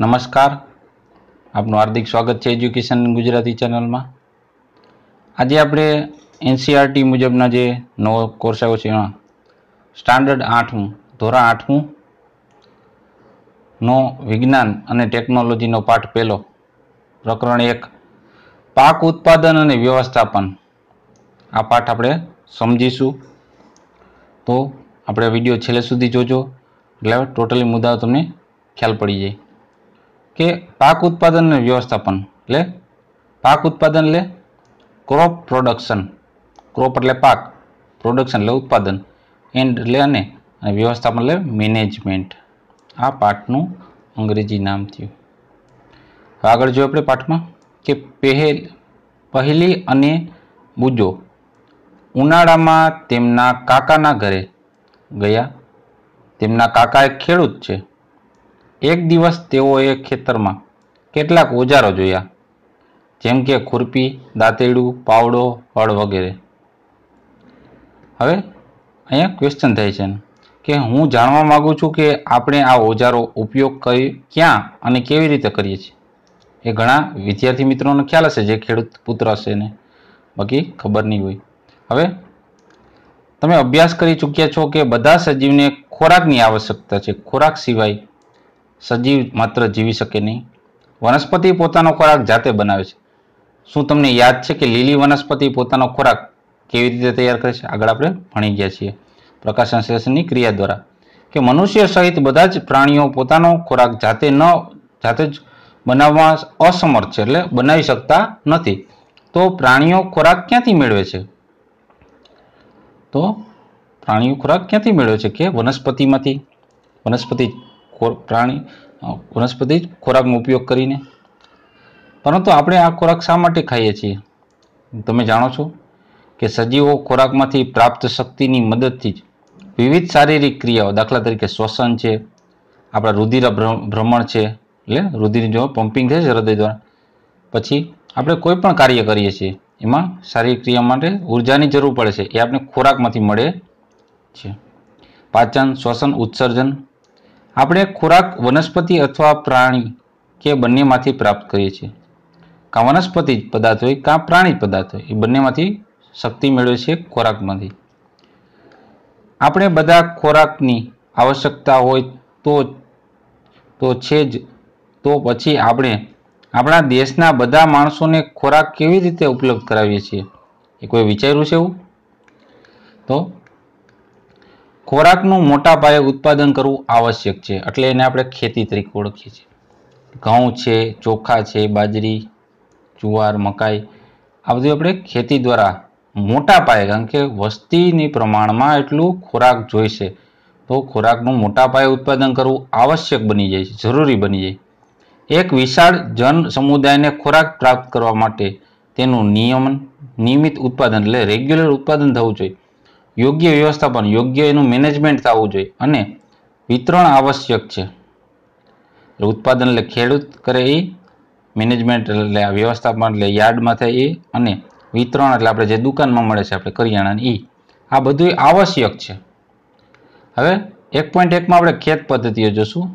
નમસ્કાર. આપનું હાર્દિક સ્વાગત છે એજ્યુકેશન ગુજરાતી ચેનલમાં. આજે આપણે એનસીઆરટી મુજબના જે નવો કોર્સ આવ્યો છે એમાં સ્ટાન્ડર્ડ આઠમું, ધોરણ આઠમું, નો વિજ્ઞાન અને ટેકનોલોજીનો પાઠ પહેલો, પ્રકરણ એક, પાક ઉત્પાદન અને વ્યવસ્થાપન. આ પાઠ આપણે સમજીશું. તો આપણે વીડિયો છેલ્લે સુધી જોજો. એટલે ટોટલી મુદ્દાઓ તમને ખ્યાલ પડી જાય. કે પાક ઉત્પાદન અને વ્યવસ્થાપન એટલે પાક ઉત્પાદન એટલે ક્રોપ પ્રોડક્શન ક્રોપ એટલે પાક. પ્રોડક્શન એટલે ઉત્પાદન. એન્ડ એટલે અને વ્યવસ્થાપન એટલે મેનેજમેન્ટ આ પાઠનું અંગ્રેજી નામ થયું. આગળ જોઈએ આપણે પાઠમાં કે પહેલ, પહેલી અને બુજો ઉનાળામાં તેમના કાકાના ઘરે ગયા. તેમના કાકા એક ખેડૂત છે. એક દિવસ તેઓએ ખેતરમાં કેટલાક ઓજારો જોયા, જેમ કે ખુરપી, દાંતેડું, પાવડો, હળ વગેરે. હવે અહીંયા ક્વેશ્ચન થાય છે કે હું જાણવા માગું છું કે આપણે આ ઓજારો ઉપયોગ કરી ક્યાં અને કેવી રીતે કરીએ છીએ? એ ઘણા વિદ્યાર્થી મિત્રોને ખ્યાલ હશે, જે ખેડૂત પુત્ર હશે ને બાકી ખબર નહીં હોય. હવે તમે અભ્યાસ કરી ચૂક્યા છો કે બધા સજીવને ખોરાકની આવશ્યકતા છે. ખોરાક સિવાય સજીવ માત્ર જીવી શકે નહીં. વનસ્પતિ પોતાનો ખોરાક જાતે બનાવે છે. શું તમને યાદ છે કે લીલી વનસ્પતિ પોતાનો ખોરાક કેવી રીતે તૈયાર કરે છે? આગળ આપણે ભણી ગયા છીએ. પ્રકાશ સંશ્લેષણની ક્રિયા દ્વારા. કે મનુષ્ય સહિત બધા જ પ્રાણીઓ પોતાનો ખોરાક જાતે ન, જાતે જ બનાવવા અસમર્થ છે એટલે બનાવી શકતા નથી. તો પ્રાણીઓ ખોરાક ક્યાંથી મેળવે છે? તો પ્રાણીઓ ખોરાક ક્યાંથી મેળવે છે? કે વનસ્પતિમાંથી. વનસ્પતિ પ્રાણી વનસ્પતિ જ ખોરાકનો ઉપયોગ કરીને. પરંતુ આપણે આ ખોરાક શા માટે ખાઈએ છીએ? તમે જાણો છો કે સજીવો ખોરાકમાંથી પ્રાપ્ત શક્તિની મદદથી જ વિવિધ શારીરિક ક્રિયાઓ, દાખલા તરીકે શ્વસન છે, આપણા રુધિર ભ્ર- ભ્રમણ છે, એટલે રુધિર જો પમ્પિંગ થાય છે હૃદય દ્વારા, પછી આપણે કોઈ પણ કાર્ય કરીએ છીએ, એમાં શારીરિક ક્રિયા માટે ઉર્જાની જરૂર પડે છે, એ આપણે ખોરાકમાંથી મળે છે. પાચન, શ્વસન, ઉત્સર્જન આપણે ખોરાક વનસ્પતિ અથવા પ્રાણી કે બંનેમાંથી પ્રાપ્ત કરીએ છીએ. કાં વનસ્પતિ પદાર્થ હોય, કાં પ્રાણી પદાર્થ હોય, એ બંનેમાંથી શક્તિ મેળવે છે ખોરાકમાંથી. આપણે બધા ખોરાકની આવશ્યકતા હોય તો તો છે જ, તો પછી આપણે આપણા દેશના બધા માણસોને ખોરાક કેવી રીતે ઉપલબ્ધ કરાવીએ છીએ, એ કોઈ વિચાર્યું છે એવું? તો ખોરાકનું મોટા પાયે ઉત્પાદન કરવું આવશ્યક છે, એટલે એને આપણે ખેતી તરીકે ઓળખીએ છીએ. ઘઉં છે, ચોખા છે, બાજરી, જુવાર, મકાઈ, આ બધું આપણે ખેતી દ્વારા મોટા પાયે, કારણ કે વસ્તીની પ્રમાણમાં એટલું ખોરાક જોઈશે, તો ખોરાકનું મોટા પાયે ઉત્પાદન કરવું આવશ્યક બની જાય છે, જરૂરી બની જાય. એક વિશાળ જન સમુદાયને ખોરાક પ્રાપ્ત કરવા માટે તેનું નિયમન, નિયમિત ઉત્પાદન, એટલે રેગ્યુલર ઉત્પાદન થવું જોઈએ. યોગ્ય વ્યવસ્થાપન, યોગ્ય એનું મેનેજમેન્ટ થવું જોઈએ અને વિતરણ આવશ્યક છે. ઉત્પાદન એટલે ખેડૂત કરે એ મેનેજમેન્ટ એટલે વ્યવસ્થાપન એટલે યાર્ડમાં થાય એ અને વિતરણ એટલે આપણે જે દુકાનમાં મળે છે આપણે કરિયાણાની એ આ બધું આવશ્યક છે. હવે એક પોઈન્ટ એકમાં આપણે ખેત પદ્ધતિઓ જોશું.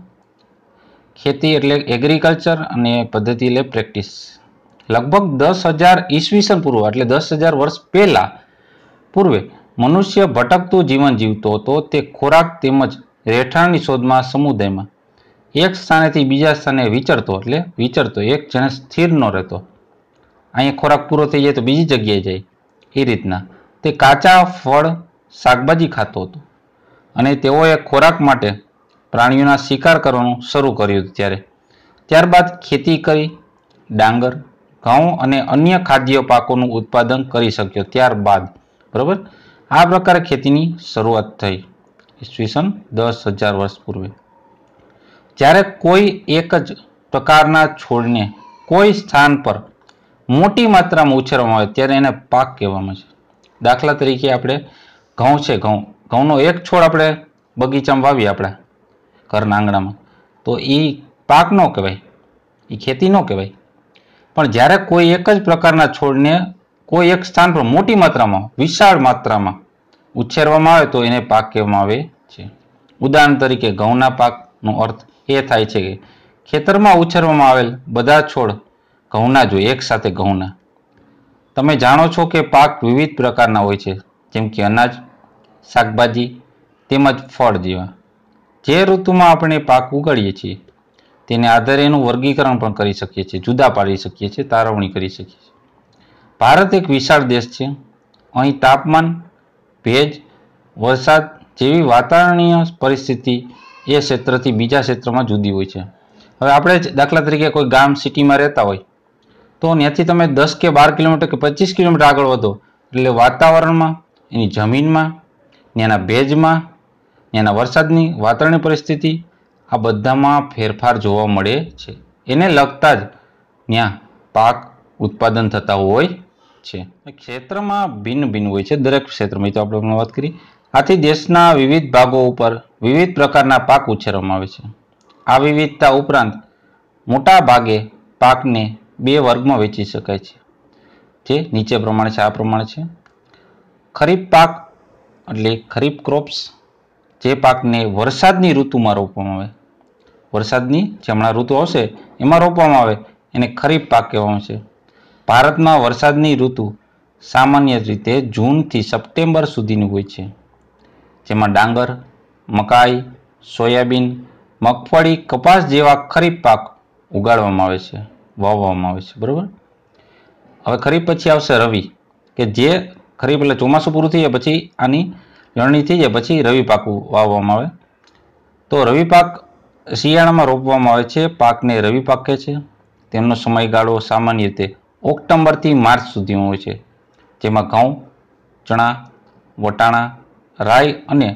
ખેતી એટલે એગ્રીકલ્ચર અને પદ્ધતિ એટલે પ્રેક્ટિસ લગભગ દસ હજાર ઈસવીસન પૂર્વ એટલે દસ હજાર વર્ષ પહેલાં પૂર્વે મનુષ્ય ભટકતું જીવન જીવતો હતો, તે ખોરાક તેમજ રહેઠાણની શોધમાં સમુદાયમાં. એક સ્થાનેથી બીજા સ્થાને વિચરતો, એટલે વિચરતો, એક જણે સ્થિર ન રહેતો. અહીંયા ખોરાક પૂરો થઈ જાય તો બીજી જગ્યાએ જાય. એ રીતના. તે કાચા ફળ, શાકભાજી ખાતો હતો. અને તેઓએ ખોરાક માટે પ્રાણીઓના શિકાર કરવાનું શરૂ કર્યું ત્યારે. ત્યારબાદ ખેતી કરી, ડાંગર, ઘઉં અને અન્ય ખાદ્ય પાકોનું ઉત્પાદન કરી શક્યો. ત્યારબાદ. બરાબર? આ પ્રકારે ખેતીની શરૂઆત થઈ ઈસવીસન દસ હજાર વર્ષ પૂર્વે. જ્યારે કોઈ એક જ પ્રકારના છોડને કોઈ સ્થાન પર મોટી માત્રામાં ઉછેરવામાં આવે ત્યારે એને પાક કહેવામાં છે. દાખલા તરીકે આપણે ઘઉં છે, ઘઉં. ઘઉંનો એક છોડ આપણે બગીચામાં વાવીએ આપણા ઘરના આંગણામાં. તો એ પાક ન કહેવાય એ ખેતી ન કહેવાય. પણ જ્યારે કોઈ એક જ પ્રકારના છોડને કોઈ એક સ્થાન પર મોટી માત્રામાં, વિશાળ માત્રામાં ઉછેરવામાં આવે તો એને પાક કહેવામાં આવે છે. ઉદાહરણ તરીકે ઘઉંના પાકનો અર્થ એ થાય છે કે ખેતરમાં ઉછેરવામાં આવેલ બધા છોડ ઘઉંના જોઈએ એક સાથે ઘઉંના. તમે જાણો છો કે પાક વિવિધ પ્રકારના હોય છે, જેમ કે અનાજ, શાકભાજી, તેમજ ફળ જેવા. જે ઋતુમાં આપણે પાક ઉગાડીએ છીએ, તેને આધારે એનું વર્ગીકરણ પણ કરી શકીએ છીએ, જુદા પાડી શકીએ છીએ, તારવણી કરી શકીએ છીએ ભારત એક વિશાળ દેશ છે. અહીં તાપમાન, ભેજ, વરસાદ જેવી વાતાવરણીય પરિસ્થિતિ એ ક્ષેત્રથી બીજા ક્ષેત્રમાં જુદી હોય છે. હવે આપણે દાખલા તરીકે કોઈ ગામ સિટીમાં રહેતા હોય, તો ત્યાંથી તમે દસ કે બાર કિલોમીટર કે પચીસ કિલોમીટર આગળ વધો, એટલે વાતાવરણમાં, એની જમીનમાં, ત્યાંના ભેજમાં, ત્યાંના વરસાદની વાતાવરણીય પરિસ્થિતિ, આ બધામાં ફેરફાર જોવા મળે છે. એને લગતા જ ત્યાં પાક ઉત્પાદન થતા હોય છે. ક્ષેત્રમાં ભિન્ન ભિન્ન હોય છે દરેક ક્ષેત્રમાં. તો આપણે વાત કરી. આથી દેશના વિવિધ ભાગો ઉપર વિવિધ પ્રકારના પાક ઉછેરવામાં આવે છે. આ વિવિધતા ઉપરાંત મોટા ભાગે પાકને બે વર્ગમાં વેચી શકાય છે. જે નીચે પ્રમાણે છે, આ પ્રમાણે છે. ખરીફ પાક એટલે ખરીફ ક્રોપ્સ જે પાકને વરસાદની ઋતુમાં રોપવામાં આવે. વરસાદની જે હમણાં ઋતુ આવશે, એમાં રોપવામાં આવે, એને ખરીફ પાક કહેવામાં આવે છે. ભારતમાં વરસાદની ઋતુ સામાન્ય રીતે જૂનથી સપ્ટેમ્બર સુધીની હોય છે. જેમાં ડાંગર, મકાઈ, સોયાબીન, મગફળી, કપાસ જેવા ખરીફ પાક ઉગાડવામાં આવે છે, વાવવામાં આવે છે. બરાબર? હવે ખરીફ પછી આવશે રવિ, કે જે ખરીફ એટલે ચોમાસું પૂરું થઈ જાય પછી આની લણણી થઈ જાય પછી રવિ પાક વાવવામાં આવે. તો રવિ પાક શિયાળામાં રોપવામાં આવે છે, પાકને રવિ પાક કહે છે. તેમનો સમયગાળો સામાન્ય રીતે ઓક્ટોબરથી માર્ચ સુધીમાં હોય છે, જેમાં ઘઉં, ચણા, વટાણા, રાઈ અને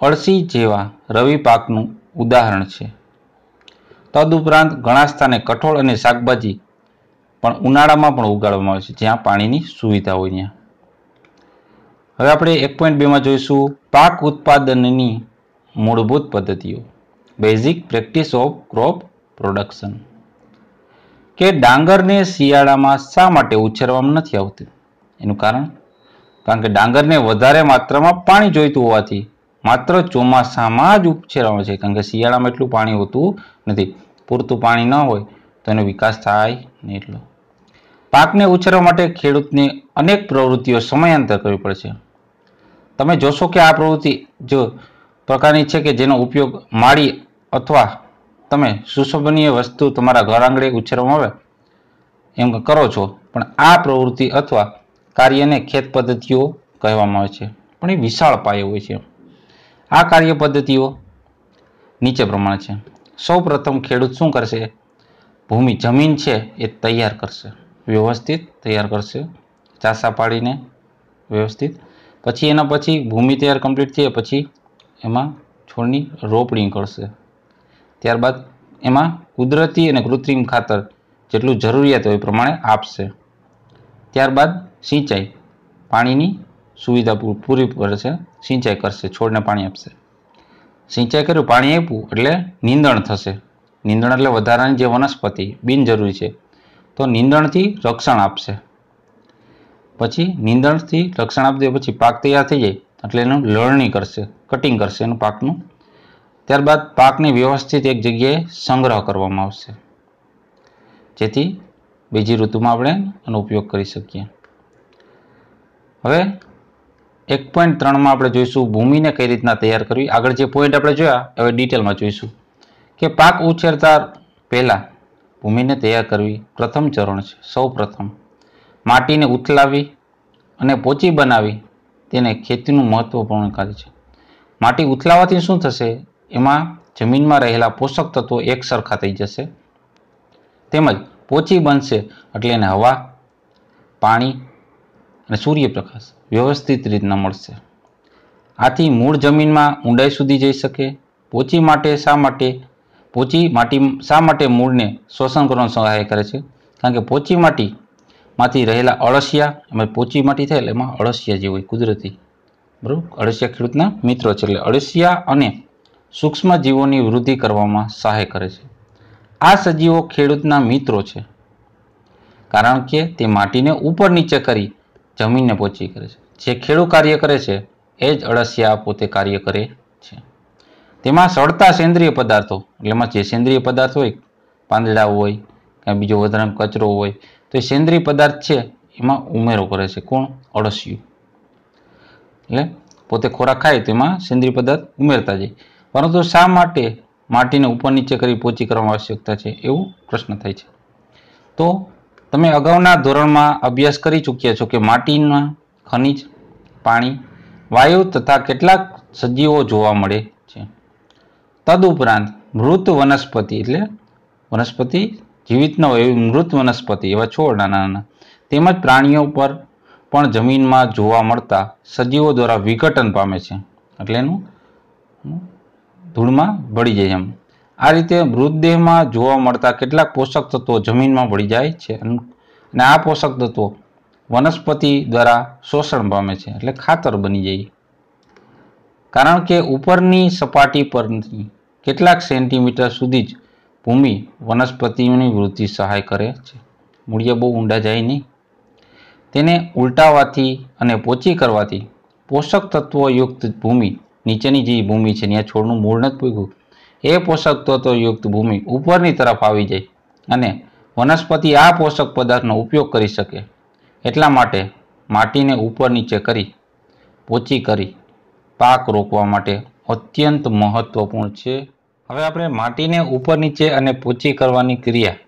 અળસી જેવા રવિ પાકનું ઉદાહરણ છે. તદુપરાંત ઘણા સ્થાને કઠોળ અને શાકભાજી પણ ઉનાળામાં પણ ઉગાડવામાં આવે છે, જ્યાં પાણીની સુવિધા હોય ત્યાં. હવે આપણે એક પોઈન્ટ બેમાં જોઈશું પાક ઉત્પાદનની મૂળભૂત પદ્ધતિઓ. Basic practice of crop production કે ડાંગરને શિયાળામાં શા માટે ઉછેરવામાં નથી આવતું? એનું કારણ? કારણ કે ડાંગરને વધારે માત્રામાં પાણી જોઈતું હોવાથી માત્ર ચોમાસામાં જ ઉછેરવામાં છે. કારણ કે શિયાળામાં એટલું પાણી હોતું નથી. પૂરતું પાણી ન હોય તો એનો વિકાસ થાય નહીં એટલો. પાકને ઉછેરવા માટે ખેડૂતને અનેક પ્રવૃત્તિઓ સમયાંતર કરવી પડશે તમે જોશો કે આ પ્રવૃત્તિ જો પ્રકારની છે કે જેનો ઉપયોગ માળી અથવા તમે સુશોભનીય વસ્તુ તમારા ઘર આંગણે ઉછેરવામાં આવે? એમ કરો છો, પણ આ પ્રવૃત્તિ અથવા કાર્યને ખેત પદ્ધતિઓ કહેવામાં આવે છે. પણ એ વિશાળ પાયે હોય છે. આ કાર્ય પદ્ધતિઓ નીચે પ્રમાણે છે. સૌ પ્રથમ ખેડૂત શું કરશે? ભૂમિ જમીન છે એ તૈયાર કરશે. વ્યવસ્થિત તૈયાર કરશે. ચાસા પાડીને વ્યવસ્થિત. પછી એના પછી ભૂમિ તૈયાર કમ્પ્લીટ થઈ પછી એમાં છોડની રોપણી કરશે. ત્યારબાદ એમાં કુદરતી અને કૃત્રિમ ખાતર જેટલું જરૂરિયાત હોય પ્રમાણે આપશે. ત્યારબાદ સિંચાઈ. પાણીની સુવિધા પૂરી કરશે સિંચાઈ કરશે, છોડને પાણી આપશે. સિંચાઈ કર્યું, પાણી આપ્યું, એટલે નીંદણ થશે. નીંદણ એટલે વધારાની જે વનસ્પતિ, બિનજરૂરી છે. તો નીંદણથી રક્ષણ આપશે. પછી નીંદણથી રક્ષણ આપી દે પછી પાક તૈયાર થઈ જાય, એટલે એનું લણણી કરશે, કટિંગ કરશે, એનું પાકનું ત્યારબાદ પાકને વ્યવસ્થિત એક જગ્યાએ સંગ્રહ કરવામાં આવશે. જેથી બીજી ઋતુમાં આપણે આનો ઉપયોગ કરી શકીએ. હવે એક પોઈન્ટ ત્રણમાં આપણે જોઈશું ભૂમિને કઈ રીતના તૈયાર કરવી. આગળ જે પોઈન્ટ આપણે જોયા, હવે ડિટેલમાં જોઈશું કે પાક ઉછેરતા પહેલાં ભૂમિને તૈયાર કરવી પ્રથમ ચરણ છે. સૌ પ્રથમ માટીને ઉથલાવી અને પોચી બનાવી તેને ખેતીનું મહત્વપૂર્ણ કાર્ય છે. માટી ઉથલાવાથી શું થશે? એમાં જમીનમાં રહેલા પોષક તત્વો એક સરખા થઈ જશે. તેમજ પોચી બનશે એટલે એને હવા, પાણી અને સૂર્યપ્રકાશ વ્યવસ્થિત રીતના મળશે. આથી મૂળ જમીનમાં ઊંડાઈ સુધી જઈ શકે. પોચી માટે શા માટે? પોચી માટી, શા માટે મૂળને શોષણ કરવાનું સહાય કરે છે? કારણ કે પોચી માટીમાંથી રહેલા અળસિયા એમાં પોચી માટી થાય એટલે એમાં અળસિયા જે હોય કુદરતી. બરાબર? અળસિયા ખેડૂતના મિત્રો છે એટલે અળસિયા અને સૂક્ષ્મ જીવોની વૃદ્ધિ કરવામાં સહાય કરે છે. આ સજીવો ખેડૂતના મિત્રો છે, કારણ કે તે માટીને ઉપર નીચે કરી જમીનને પહોંચી કરે છે. જે ખેડૂત કાર્ય કરે છે, એ જ અળસિયા પોતે કાર્ય કરે છે. તેમાં સળતા સેન્દ્રિય પદાર્થો, એટલે એમાં જે સેન્દ્રિય પદાર્થ હોય, પાંદડા હોય, કાંઈ બીજો વધારાનો કચરો હોય, તો એ સેન્દ્રિય પદાર્થ છે, એમાં ઉમેરો કરે છે કોણ? અળસિયું. એટલે પોતે ખોરાક ખાય તો એમાં સેન્દ્રિય પદાર્થ ઉમેરતા જાય. પરંતુ શા માટે માટીને ઉપર નીચે કરી પોચી કરવાની આવશ્યકતા છે? એવું પ્રશ્ન થાય છે. તો તમે અગાઉના ધોરણમાં અભ્યાસ કરી ચૂક્યા છો કે માટીમાં ખનિજ, પાણી, વાયુ તથા કેટલાક સજીવો જોવા મળે છે. તદુપરાંત મૃત વનસ્પતિ એટલે વનસ્પતિ જીવિત ન હોય એવી મૃત વનસ્પતિ એવા છોડ નાના નાના, તેમજ પ્રાણીઓ પર પણ જમીનમાં જોવા મળતા સજીવો દ્વારા વિઘટન પામે છે. એટલે એનું ધૂળમાં ભળી જાય એમ. આ રીતે મૃતદેહમાં જોવા મળતા કેટલાક પોષક તત્વો જમીનમાં ભળી જાય છે અને આ પોષક તત્વો વનસ્પતિ દ્વારા શોષણ પામે છે એટલે ખાતર બની જાય. કારણ કે ઉપરની સપાટી પરની કેટલાક સેન્ટીમીટર સુધી જ ભૂમિ વનસ્પતિઓની વૃદ્ધિ સહાય કરે છે. મૂળિયા બહુ ઊંડા જાય નહીં. તેને ઉલટાવાથી અને પોચી કરવાથી પોષક તત્વોયુક્ત ભૂમિ નીચેની જે ભૂમિ છે, ત્યાં છોડનું મૂળ નથી પૂગ્યું. એ પોષક તત્વયુક્ત ભૂમિ ઉપરની તરફ આવી જાય અને વનસ્પતિ આ પોષક પદાર્થનો ઉપયોગ કરી શકે. એટલા માટે માટીને ઉપર નીચે કરી, પોચી કરી, પાક રોકવા માટે અત્યંત મહત્વપૂર્ણ છે. હવે આપણે માટીને ઉપર નીચે અને પોચી કરવાની ક્રિયા,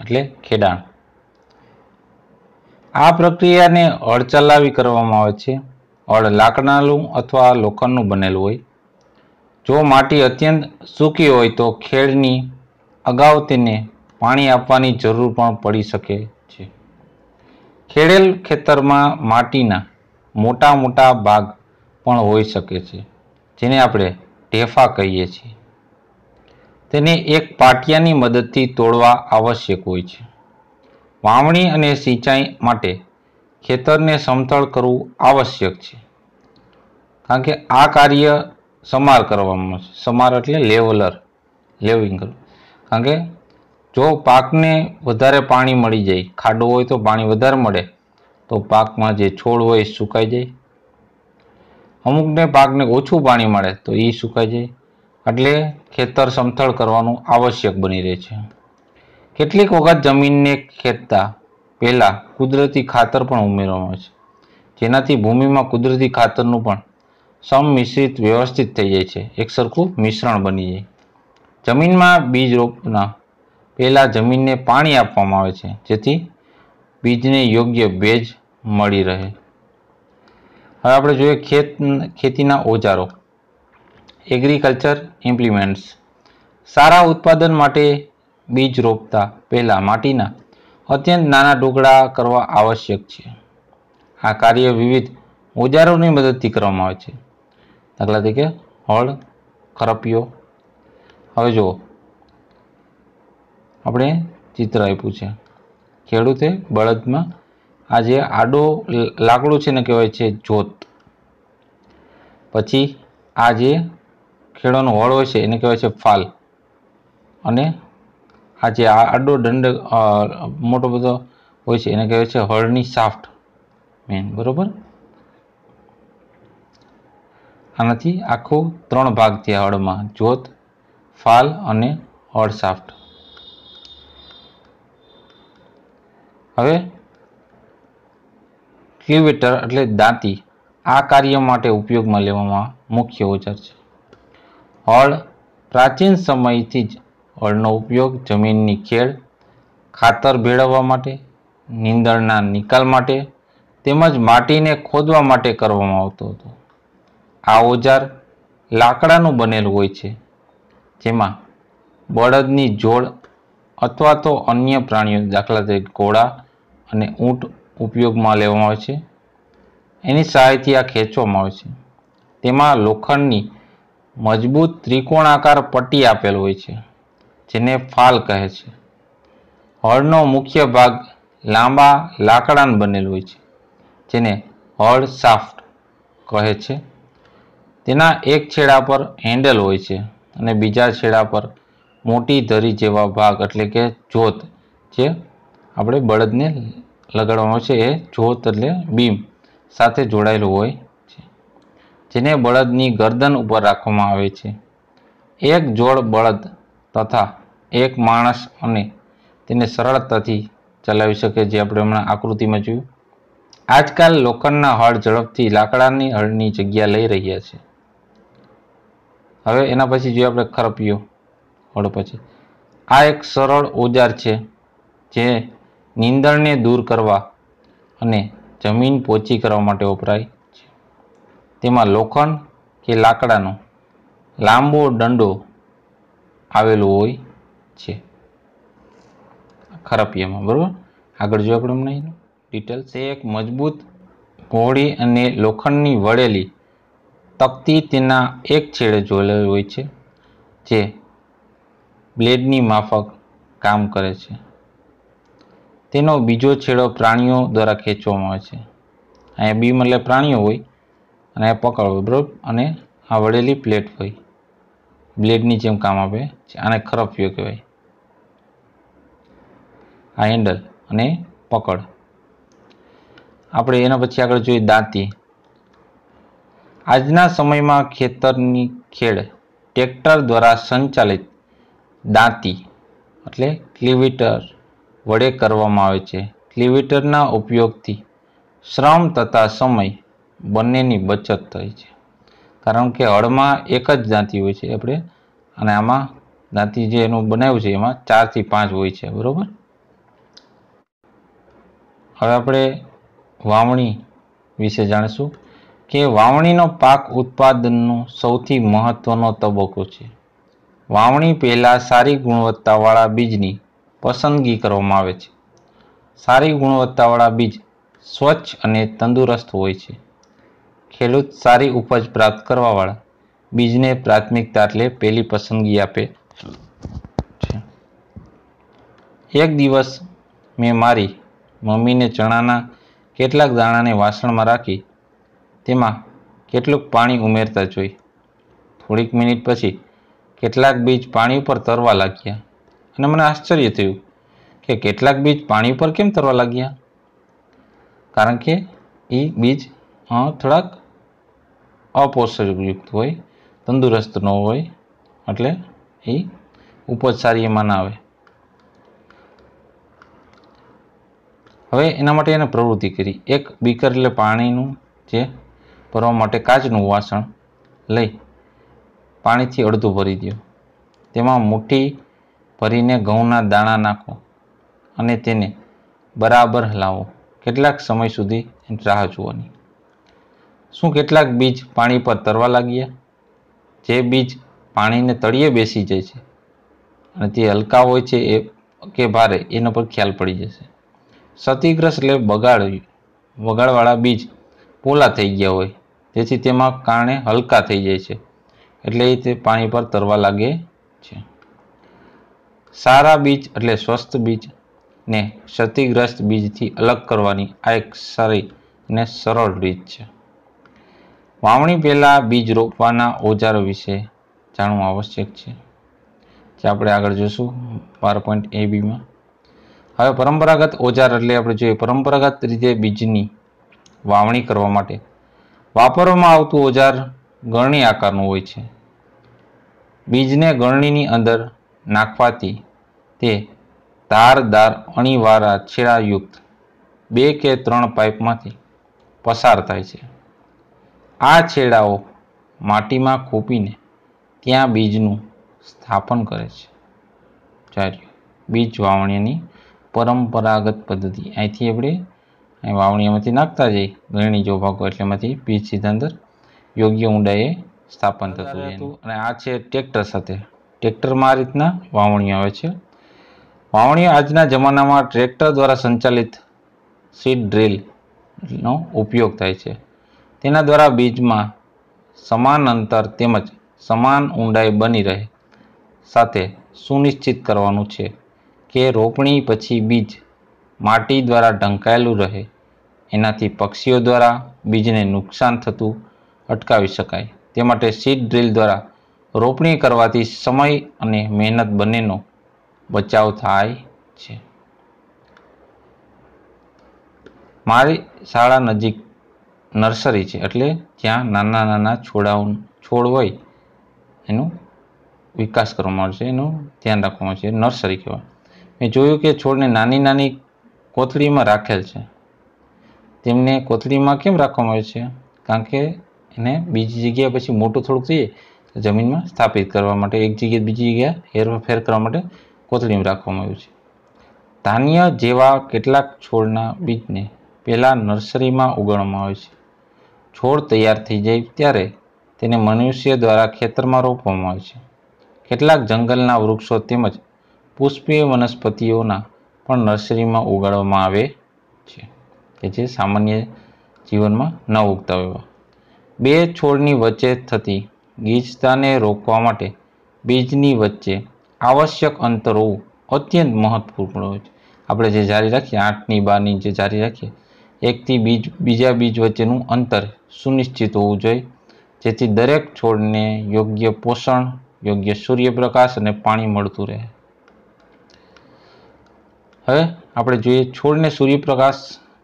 એટલે ખેડાણ. આ પ્રક્રિયાને અડચલાવી કરવામાં આવે છે. હળ લાકડાનું અથવા લોખંડનું બનેલું હોય. જો માટી અત્યંત સૂકી હોય તો ખેડની અગાઉ તેને પાણી આપવાની જરૂર પણ પડી શકે છે. ખેડેલ ખેતરમાં માટીના મોટા મોટા ભાગ પણ હોઈ શકે છે, જેને આપણે ઢેફા કહીએ છીએ. તેને એક પાટિયાની મદદથી તોડવા આવશ્યક હોય છે. વાવણી અને સિંચાઈ માટે ખેતરને સમતળ કરવું આવશ્યક છે. કારણ કે આ કાર્ય સમાર કરવામાં છે સમાર એટલે લેવલર, લેવિંગ કરવું. કારણ કે જો પાકને વધારે પાણી મળી જાય, ખાડો હોય તો પાણી વધારે મળે, તો પાકમાં જે છોડ હોય એ સુકાઈ જાય. અમુકને પાકને ઓછું પાણી મળે તો એ સુકાઈ જાય. એટલે ખેતર સમથળ કરવાનું આવશ્યક બની રહે છે. કેટલીક વખત જમીનને ખેડતા પહેલાં કુદરતી ખાતર પણ ઉમેરવામાં આવે છે. જેનાથી ભૂમિમાં કુદરતી ખાતરનું પણ સંમિશ્રિત વ્યવસ્થિત થઈ જાય છે. એક સરખું મિશ્રણ બની જાય. જમીનમાં બીજ રોપના પહેલાં જમીનને પાણી આપવામાં આવે છે. જેથી બીજને યોગ્ય ભેજ મળી રહે. હવે આપણે જોઈએ ખેત, ખેતીના ઓજારો. એગ્રીકલ્ચર ઇમ્પ્લિમેન્ટ્સ. સારા ઉત્પાદન માટે બીજ રોપતા પહેલાં માટીના અત્યંત નાના ટુકડા કરવા આવશ્યક છે. આ કાર્ય વિવિધ ઓજારોની મદદથી કરવામાં આવે છે. દાખલા તરીકે, હળ, કરપિયો. હવે જુઓ. આપણે ચિત્ર આપ્યું છે. ખેડૂતે બળદમાં આ જે આડો લાકડું છે ને કહેવાય છે જોત પછી આ જે ખેડોનો હળ હોય છે એને કહેવાય છે ફાલ. અને આ જે આડો દંડ મોટો બધો હોય છે, એને કહેવાય છે હળની સાફ્ટ મેન, બરોબર? આનાથી આખો ત્રણ ભાગ થયા હળમાં જોત ફાલ અને હળ સાફ્ટ હવે, ક્યુવેટર એટલે દાંતી, આ કાર્ય માટે ઉપયોગમાં લેવામાં મુખ્ય ઓજાર છે. હળ પ્રાચીન સમયથી જ હળનો ઉપયોગ જમીનની ખેડ ખાતર ભેળવવા માટે, નીંદણના નિકાલ માટે તેમજ માટીને ખોદવા માટે કરવામાં આવતો હતો. આ ઓજાર લાકડાનું બનેલું હોય છે, જેમાં બળદની જોડ અથવા તો અન્ય પ્રાણીઓ દાખલા તરીકે ઘોડા અને ઊંટ ઉપયોગમાં લેવામાં આવે છે. એની સહાયથી આ ખેંચવામાં આવે છે. તેમાં લોખંડની મજબૂત ત્રિકોણાકાર પટ્ટી આપેલ હોય છે. જેને ફાલ કહે છે. હળનો મુખ્ય ભાગ લાંબા લાકડાનું બનેલું હોય છે, જેને હળ સાફ્ટ કહે છે. તેના એક છેડા પર હેન્ડલ હોય છે અને બીજા છેડા પર મોટી ધરી જેવા ભાગ, એટલે કે જોત, જે આપણે બળદને લગાડવામાં છે. એ જોત એટલે બીમ સાથે જોડાયેલું હોય છે, જેને બળદની ગરદન ઉપર રાખવામાં આવે છે. એક જોડ બળદ તથા એક માણસ અને તેને સરળતાથી ચલાવી શકે જે આપણે હમણાં આકૃતિમાં જોયું. આજકાલ લોખંડના હળ ઝડપથી લાકડાની હળની જગ્યા લઈ રહ્યા છે. હવે એના પછી જોઈએ આપણે ખરપિયો હળ પછી. આ એક સરળ ઓજાર છે જે નીંદણને દૂર કરવા અને જમીન પોચી કરવા માટે વપરાય છે. તેમાં લોખંડ કે લાકડાનો લાંબો દંડો આવેલો હોય છે. ખરપિયામાં બરાબર? આગળ જો આપણે હમણાં એનું ડિટેલ્સ એક મજબૂત પહોળી અને લોખંડની વળેલી તકતી તેના એક છેડે જોડેલ હોય છે, જે બ્લેડની માફક કામ કરે છે. તેનો બીજો છેડો પ્રાણીઓ દ્વારા ખેંચવામાં આવે છે. અહીંયા બીમ એટલે પ્રાણીઓ હોય અને પકડ હોય, બરાબર? અને આ વળેલી પ્લેટ હોય. બ્લેડની જેમ કામ આપે છે. આને ખરપિયો કહેવાય. આ હેન્ડલ અને પકડ. આપણે એના પછી આગળ જોઈએ દાંતી. આજના સમયમાં ખેતરની ખેડ ટ્રેક્ટર દ્વારા સંચાલિત દાંતી એટલે ક્લિવિટર વડે કરવામાં આવે છે. ક્લિવિટરના ઉપયોગથી શ્રમ તથા સમય બંનેની બચત થાય છે. કારણ કે હળમાં એક જ દાંતી હોય છે આપણે. અને આમાં દાંતી જે એનું બનાવ્યું છે એમાં ચારથી પાંચ હોય છે, બરાબર? હવે આપણે વાવણી વિશે જાણીશું કે વાવણીનો પાક ઉત્પાદનનો સૌથી મહત્વનો તબક્કો છે. વાવણી પહેલાં સારી ગુણવત્તાવાળા બીજની પસંદગી કરવામાં આવે છે. સારી ગુણવત્તાવાળા બીજ સ્વચ્છ અને તંદુરસ્ત હોય છે. ખેડૂત સારી ઉપજ પ્રાપ્ત કરવાવાળા. બીજને પ્રાથમિકતા એટલે પહેલી પસંદગી આપે. છે. એક દિવસ મેં મારી મમ્મીને ચણાના કેટલાક દાણાને વાસણમાં રાખી, તેમાં કેટલુંક પાણી ઉમેરતા જોઈ. થોડીક મિનિટ પછી કેટલાક બીજ પાણી ઉપર તરવા લાગ્યા અને મને આશ્ચર્ય થયું કે કેટલાક બીજ પાણી ઉપર કેમ તરવા લાગ્યા? કારણ કે એ બીજ થોડાક અપોષકયુક્ત હોય, તંદુરસ્ત ન હોય, એટલે એ ઉપજ સારી એમાં ના આવે. હવે એના માટે એને પ્રવૃત્તિ કરી. એક બીકર એટલે પાણીનું જે ભરવા માટે કાચનું વાસણ લઈ પાણીથી અડધું ભરી દો. તેમાં મુઠ્ઠી ભરીને ઘઉંના દાણા નાખો અને તેને બરાબર હલાવો. કેટલાક સમય સુધી રાહ જોવાની. શું કેટલાક બીજ પાણી પર તરવા લાગ્યા જે બીજ પાણીને તળિયે બેસી જાય છે. અને તે હલકા હોય છે એ કે ભારે, એના પર ખ્યાલ પડી જશે. ક્ષતિગ્રસ્ત એટલે બગાડ બગાડવાળા બીજ પોલા થઈ ગયા હોય. તેથી તેમાં કારણે હલકા થઈ જાય છે. એટલે એ તે પાણી પર તરવા લાગે છે. સારા બીજ એટલે સ્વસ્થ બીજ ને ક્ષતિગ્રસ્ત બીજથી અલગ કરવાની આ એક સારી અને સરળ રીત છે. વાવણી પહેલાં બીજ રોપવાના ઓજારો વિશે જાણવું આવશ્યક છે, જે આપણે આગળ જોશું બાર પોઈન્ટ એ બીમાં હવે પરંપરાગત ઓજાર એટલે આપણે જોઈએ, પરંપરાગત રીતે બીજની વાવણી કરવા માટે વાપરવામાં આવતું ઓજાર ગરણી આકારનું હોય છે. બીજને ગરણીની અંદર નાખવાથી તે ધારદાર અણીવાળા છેડાયુક્ત બે કે ત્રણ પાઇપમાંથી પસાર થાય છે. આ છેડાઓ માટીમાં ખૂંપીને ત્યાં બીજનું સ્થાપન કરે છે. ચાલ્યું બીજ વાવણીની પરંપરાગત પદ્ધતિ. અહીંથી આપણે અહીં વાવણીમાંથી નાખતા જઈએ ગરણી જો ભાગો. એટલે એમાંથી બીજ સીધા અંદર યોગ્ય ઊંડાઈએ સ્થાપન થતું જાય અને આ છે ટ્રેક્ટર સાથે. ટ્રેક્ટરમાં આ રીતના વાવણીઓ આવે છે. વાવણીઓ આજના જમાનામાં ટ્રેક્ટર દ્વારા સંચાલિત સીડ ડ્રીલનો ઉપયોગ થાય છે. તેના દ્વારા બીજમાં સમાન અંતર તેમજ સમાન ઊંડાઈ બની રહે. સાથે સુનિશ્ચિત કરવાનું છે કે રોપણી પછી બીજ માટી દ્વારા ઢંકાયેલું રહે. એનાથી પક્ષીઓ દ્વારા બીજને નુકસાન થતું અટકાવી શકાય. તે માટે સીડ ડ્રીલ દ્વારા રોપણી કરવાથી સમય અને મહેનત બંનેનો બચાવ થાય છે. મારી શાળા નજીક નર્સરી છે. એટલે જ્યાં નાના નાના છોડાઓ છોડ હોય, એનું વિકાસ કરવામાં આવે છે એનું ધ્યાન રાખવામાં આવે છે નર્સરી કહેવાય. મેં જોયું કે છોડને નાની નાની કોથળીમાં રાખેલ છે. તેમને કોથળીમાં કેમ રાખવામાં આવે છે? કારણ કે એને બીજી જગ્યાએ પછી મોટું થોડુંક થઈએ જમીનમાં સ્થાપિત કરવા માટે, એક જગ્યાએ બીજી જગ્યાએ હેરફેર કરવા માટે કોથળીમાં રાખવામાં આવ્યું છે. ધાન્ય જેવા કેટલાક છોડના બીજને પહેલાં નર્સરીમાં ઉગાડવામાં આવે છે. છોડ તૈયાર થઈ જાય ત્યારે તેને મનુષ્ય દ્વારા ખેતરમાં રોપવામાં આવે છે. કેટલાક જંગલના વૃક્ષો તેમજ પુષ્પીય વનસ્પતિઓના પણ નર્સરીમાં ઉગાડવામાં આવે છે, કે જે સામાન્ય જીવનમાં ન ઉગતા હોય બે છોડની વચ્ચે થતી ગીચતાને રોકવા માટે બીજની વચ્ચે આવશ્યક અંતર હોવું અત્યંત મહત્વપૂર્ણ હોય છે. આપણે જે જારી રાખીએ, આઠની બારની જે જારી રાખીએ, એકથી બીજ, બીજા બીજ વચ્ચેનું અંતર સુનિશ્ચિત હોવું જોઈએ. જેથી દરેક છોડને યોગ્ય પોષણ, યોગ્ય સૂર્યપ્રકાશ અને પાણી મળતું રહે. હવે આપણે જોઈએ છોડને સૂર્યપ્રકાશ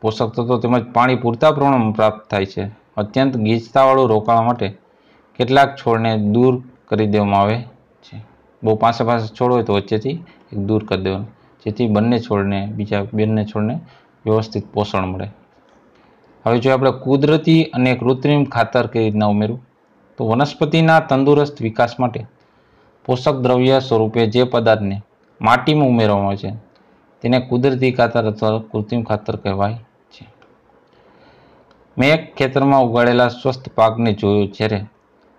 પોષક તત્વો તેમજ પાણી પૂરતા પ્રમાણમાં પ્રાપ્ત થાય છે. અત્યંત ગીચતાવાળું રોકાવા માટે કેટલાક છોડને દૂર કરી દેવામાં આવે છે. બહુ પાસે પાસે છોડ હોય તો વચ્ચેથી દૂર કરી દેવાનું. જેથી બંને છોડને, બીજા બંને છોડને વ્યવસ્થિત પોષણ મળે. હવે જો આપણે કુદરતી અને કૃત્રિમ ખાતર કઈ રીતના ઉમેરવું? તો વનસ્પતિના તંદુરસ્ત વિકાસ માટે પોષક દ્રવ્ય સ્વરૂપે જે પદાર્થને માટીમાં ઉમેરવામાં આવે છે, તેને કુદરતી ખાતર અથવા કૃત્રિમ ખાતર કહેવાય છે. મેં એક ખેતરમાં ઉગાડેલા સ્વસ્થ પાકને જોયો જ્યારે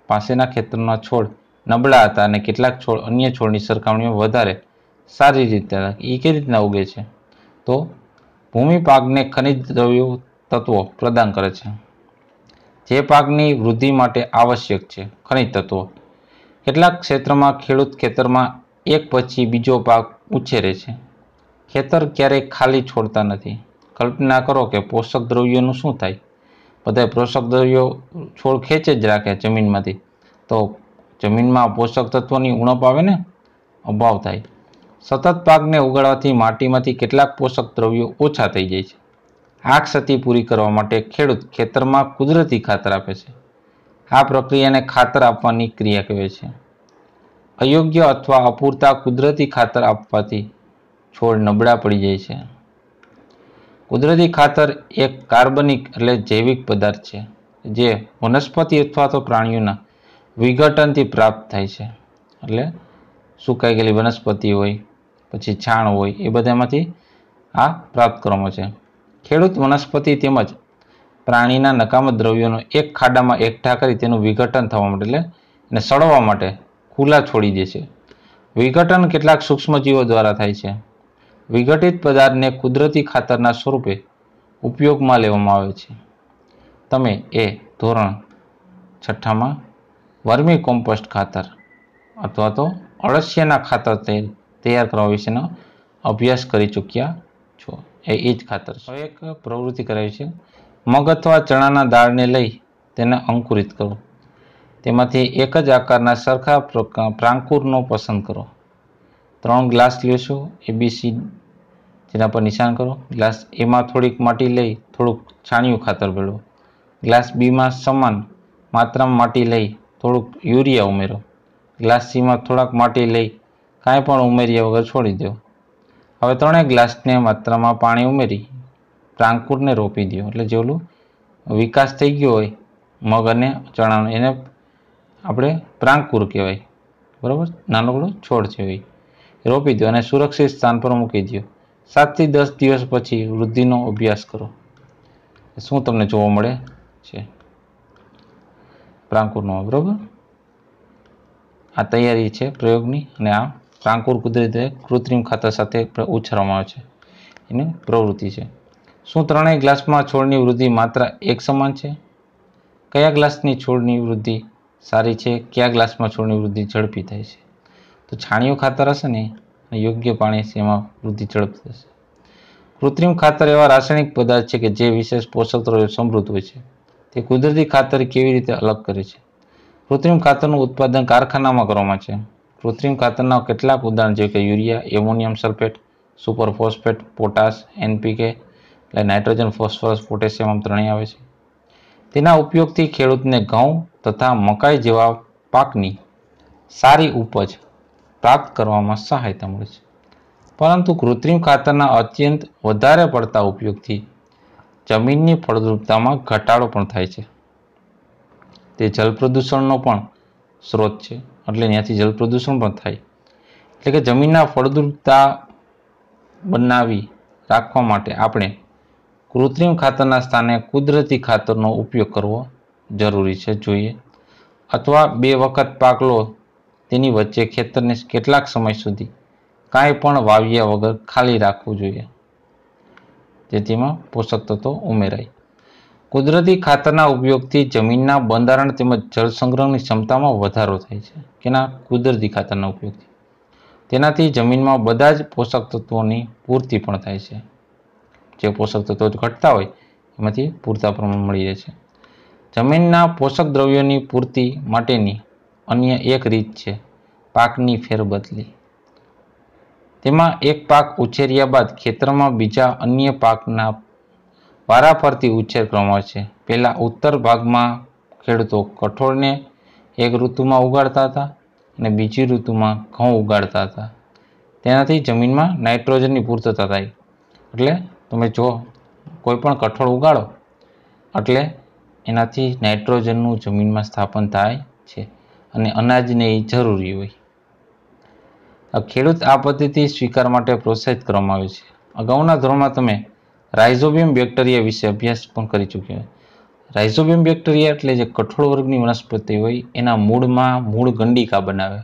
પાસેના ખેતરના છોડ નબળા હતા અને કેટલાક છોડ અન્ય છોડની સરખામણીમાં વધારે સારી રીતે એ કઈ રીતના ઉગે છે? તો ભૂમિ પાકને ખનિજ દ્રવ્યો તત્વો પ્રદાન કરે છે. જે પાકની વૃદ્ધિ માટે આવશ્યક છે. ખનિજ તત્વો. કેટલાક ક્ષેત્રમાં ખેડૂત ખેતરમાં એક પછી બીજો પાક ઉછેરે છે. ખેતર ક્યારેય ખાલી છોડતા નથી. કલ્પના કરો કે પોષક દ્રવ્યોનું શું થાય? બધા પોષક દ્રવ્યો છોડ ખેંચે જ રાખે જમીનમાંથી. તો જમીનમાં પોષક તત્વોની ઉણપ આવે ને? અભાવ થાય. સતત પાકને ઉગાડવાથી માટીમાંથી કેટલાક પોષક દ્રવ્યો ઓછા થઈ જાય છે. આ ક્ષતિ પૂરી કરવા માટે ખેડૂત ખેતરમાં કુદરતી ખાતર આપે છે. આ પ્રક્રિયાને ખાતર આપવાની ક્રિયા કહેવાય છે. અયોગ્ય અથવા અપૂરતા કુદરતી ખાતર આપવાથી છોડ નબળા પડી જાય છે. કુદરતી ખાતર એક કાર્બનિક એટલે જૈવિક પદાર્થ છે, જે વનસ્પતિ અથવા તો પ્રાણીઓના વિઘટનથી પ્રાપ્ત થાય છે. એટલે સુકાઈ ગયેલી વનસ્પતિ હોય, પછી છાણ હોય, એ બધામાંથી આ પ્રાપ્ત કરવામાં છે. ખેડૂત વનસ્પતિ તેમજ પ્રાણીના નકામા દ્રવ્યોનો એક ખાડામાં એકઠા કરી તેનું વિઘટન થવા માટે એટલે એને સડવા માટે ખુલ્લા છોડી દે છે. વિઘટન કેટલાક સૂક્ષ્મજીવો દ્વારા થાય છે. વિઘટિત પદાર્થને કુદરતી ખાતરના સ્વરૂપે ઉપયોગમાં લેવામાં આવે છે. તમે એ ધોરણ છઠ્ઠામાં વર્મી કોમ્પોસ્ટ ખાતર અથવા તો અળસિયાના ખાતર તૈયાર કરવા વિશેનો અભ્યાસ કરી ચૂક્યા એ એ જ ખાતર છે. હવે એક પ્રવૃત્તિ કરાવી છે. મગ અથવા ચણાના દાળને લઈ તેને અંકુરિત કરો. તેમાંથી એક જ આકારના સરખા પ્રાંકુરનો પસંદ કરો. ત્રણ ગ્લાસ લેશો એબીસી જેના પર નિશાન કરો. ગ્લાસ એમાં થોડીક માટી લઈ થોડુંક છાણિયું ખાતર ભેળવો. ગ્લાસ બીમાં સમાન માત્રામાં માટી લઈ થોડુંક યુરિયા ઉમેરો. ગ્લાસ સીમાં થોડાક માટી લઈ કાંઈ પણ ઉમેર્યા વગર છોડી દો. હવે ત્રણેય ગ્લાસને માત્રામાં પાણી ઉમેરી પ્રાંકુરને રોપી દો એટલે જેવલું વિકાસ થઈ ગયો હોય, મગ અને ચણાનો, એને આપણે પ્રાંકુર કહેવાય. બરાબર? નાનકડો છોડ છે એ. રોપી દો અને સુરક્ષિત સ્થાન પર મૂકી દો સાતથી દસ દિવસ પછી વૃદ્ધિનો અભ્યાસ કરો. શું તમને જોવા મળે છે? પ્રાંકુરનો, બરાબર? આ તૈયારી છે પ્રયોગની અને આ પ્રાંકુર કુદરતી કૃત્રિમ ખાતર સાથે ઉછેરવામાં આવે છે. એની પ્રવૃત્તિ છે. શું ત્રણેય ગ્લાસમાં છોડની વૃદ્ધિ માત્ર એક સમાન છે? કયા ગ્લાસની છોડની વૃદ્ધિ સારી છે? કયા ગ્લાસમાં છોડની વૃદ્ધિ ઝડપી થાય છે? તો છાણિયું ખાતર હશે ને યોગ્ય પાણી છે એમાં વૃદ્ધિ ઝડપી થશે. કૃત્રિમ ખાતર એવા રાસાયણિક પદાર્થ છે કે જે વિશેષ પોષક તત્વો સમૃદ્ધ હોય છે. તે કુદરતી ખાતર કેવી રીતે અલગ કરે છે? કૃત્રિમ ખાતરનું ઉત્પાદન કારખાનામાં કરવામાં છે. કૃત્રિમ ખાતરના કેટલાક ઉદાહરણ જેવી કે urea, ammonium sulphate super phosphate potash, NPK, એટલે નાઇટ્રોજન, ફોસ્ફરસ, પોટેશિયમ આમ ત્રણેય આવે છે. તેના ઉપયોગથી ખેડૂતને ઘઉં તથા મકાઈ જેવા પાકની સારી ઉપજ પ્રાપ્ત કરવામાં સહાયતા મળે છે. પરંતુ કૃત્રિમ ખાતરના અત્યંત વધારે પડતા ઉપયોગથી જમીનની ફળદ્રુપતામાં ઘટાડો પણ થાય છે. તે જલ પ્રદૂષણનો પણ સ્ત્રોત છે. એટલે ત્યાંથી જળ પ્રદૂષણ પણ થાય. એટલે કે જમીનના ફળદ્રુપતા બનાવી રાખવા માટે આપણે કૃત્રિમ ખાતરના સ્થાને કુદરતી ખાતરનો ઉપયોગ કરવો જરૂરી છે, જોઈએ. અથવા બે વખત પાક લો તેની વચ્ચે ખેતરને કેટલાક સમય સુધી કાંઈ પણ વાવ્યા વગર ખાલી રાખવું જોઈએ. જેથીમાં પોષક તત્વો ઉમેરાય. કુદરતી ખાતરના ઉપયોગથી જમીનના બંધારણ તેમજ જળ સંગ્રહની ક્ષમતામાં વધારો થાય છે. કેના? કુદરતી ખાતરના ઉપયોગથી. તેનાથી જમીનમાં બધા જ પોષક તત્વોની પૂર્તિ પણ થાય છે. જે પોષક તત્વો ઘટતા હોય, એમાંથી પૂરતા પ્રમાણ મળી રહે છે. જમીનના પોષક દ્રવ્યોની પૂર્તિ માટેની અન્ય એક રીત છે, પાકની ફેરબદલી. તેમાં એક પાક ઉછેર્યા બાદ ખેતરમાં બીજા અન્ય પાકના વારાફરતી ઉછેર કરવામાં છે. પહેલાં ઉત્તર ભાગમાં ખેડૂતો કઠોળને એક ઋતુમાં ઉગાડતા હતા અને બીજી ઋતુમાં ઘઉં ઉગાડતા હતા. તેનાથી જમીનમાં નાઇટ્રોજનની પૂર્તતા થાય. એટલે તમે જો કોઈ પણ કઠોળ ઉગાડો, એટલે એનાથી નાઇટ્રોજનનું જમીનમાં સ્થાપન થાય છે અને અનાજને એ જરૂરી હોય. ખેડૂત આ પદ્ધતિ સ્વીકાર માટે પ્રોત્સાહિત કરવામાં આવે છે. અગાઉના ધોરણમાં તમે રાઇઝોબિયમ બેક્ટેરિયા વિશે અભ્યાસ પણ કરી ચૂક્યા રાઇઝોબિયમ બેક્ટેરિયા એટલે જે કઠોળ વર્ગની વનસ્પતિ હોય, એના મૂળમાં મૂળ ગંડિકા બનાવે.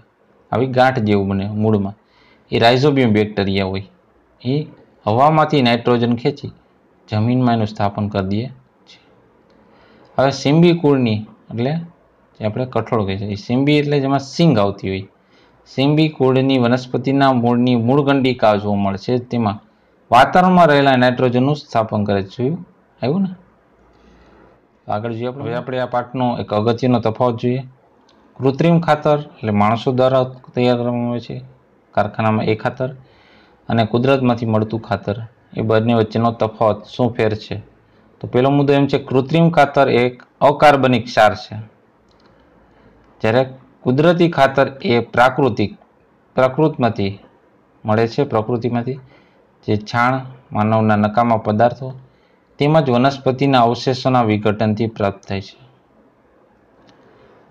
આવી ગાંઠ જેવું બને મૂળમાં. એ રાઇઝોબિયમ બેક્ટેરિયા હોય. એ હવામાંથી નાઇટ્રોજન ખેંચી જમીનમાં એનું સ્થાપન કરી દે છે. હવે સિંબી કુળની, એટલે જે આપણે કઠોળ કહીએ છીએ. સિંબી એટલે જેમાં સિંગ આવતી હોય. સિંબી કુળની વનસ્પતિના મૂળની મૂળ ગંડિકા જોવા મળે છે. તેમાં વાતાવરણમાં રહેલા નાઇટ્રોજનનું સ્થાપન કરે છે. આવ્યું ને? આગળ જોઈએ આપણે. આપણે આ પાઠનો એક અગત્યનો તફાવત જોઈએ. કૃત્રિમ ખાતર એટલે માણસો દ્વારા તૈયાર કરવામાં આવે છે, કારખાનામાં એ ખાતર અને કુદરતમાંથી મળતું ખાતર. એ બંને વચ્ચેનો તફાવત શું ફેર છે? તો પહેલો મુદ્દો એમ છે, કૃત્રિમ ખાતર એક અકાર્બનિક ક્ષાર છે. જ્યારે કુદરતી ખાતર એ પ્રાકૃતિક, પ્રકૃતિમાંથી મળે છે, પ્રકૃતિમાંથી. જે છાણ માનવના નકામા પદાર્થો તેમજ વનસ્પતિના અવશેષોના વિઘટનથી પ્રાપ્ત થાય છે.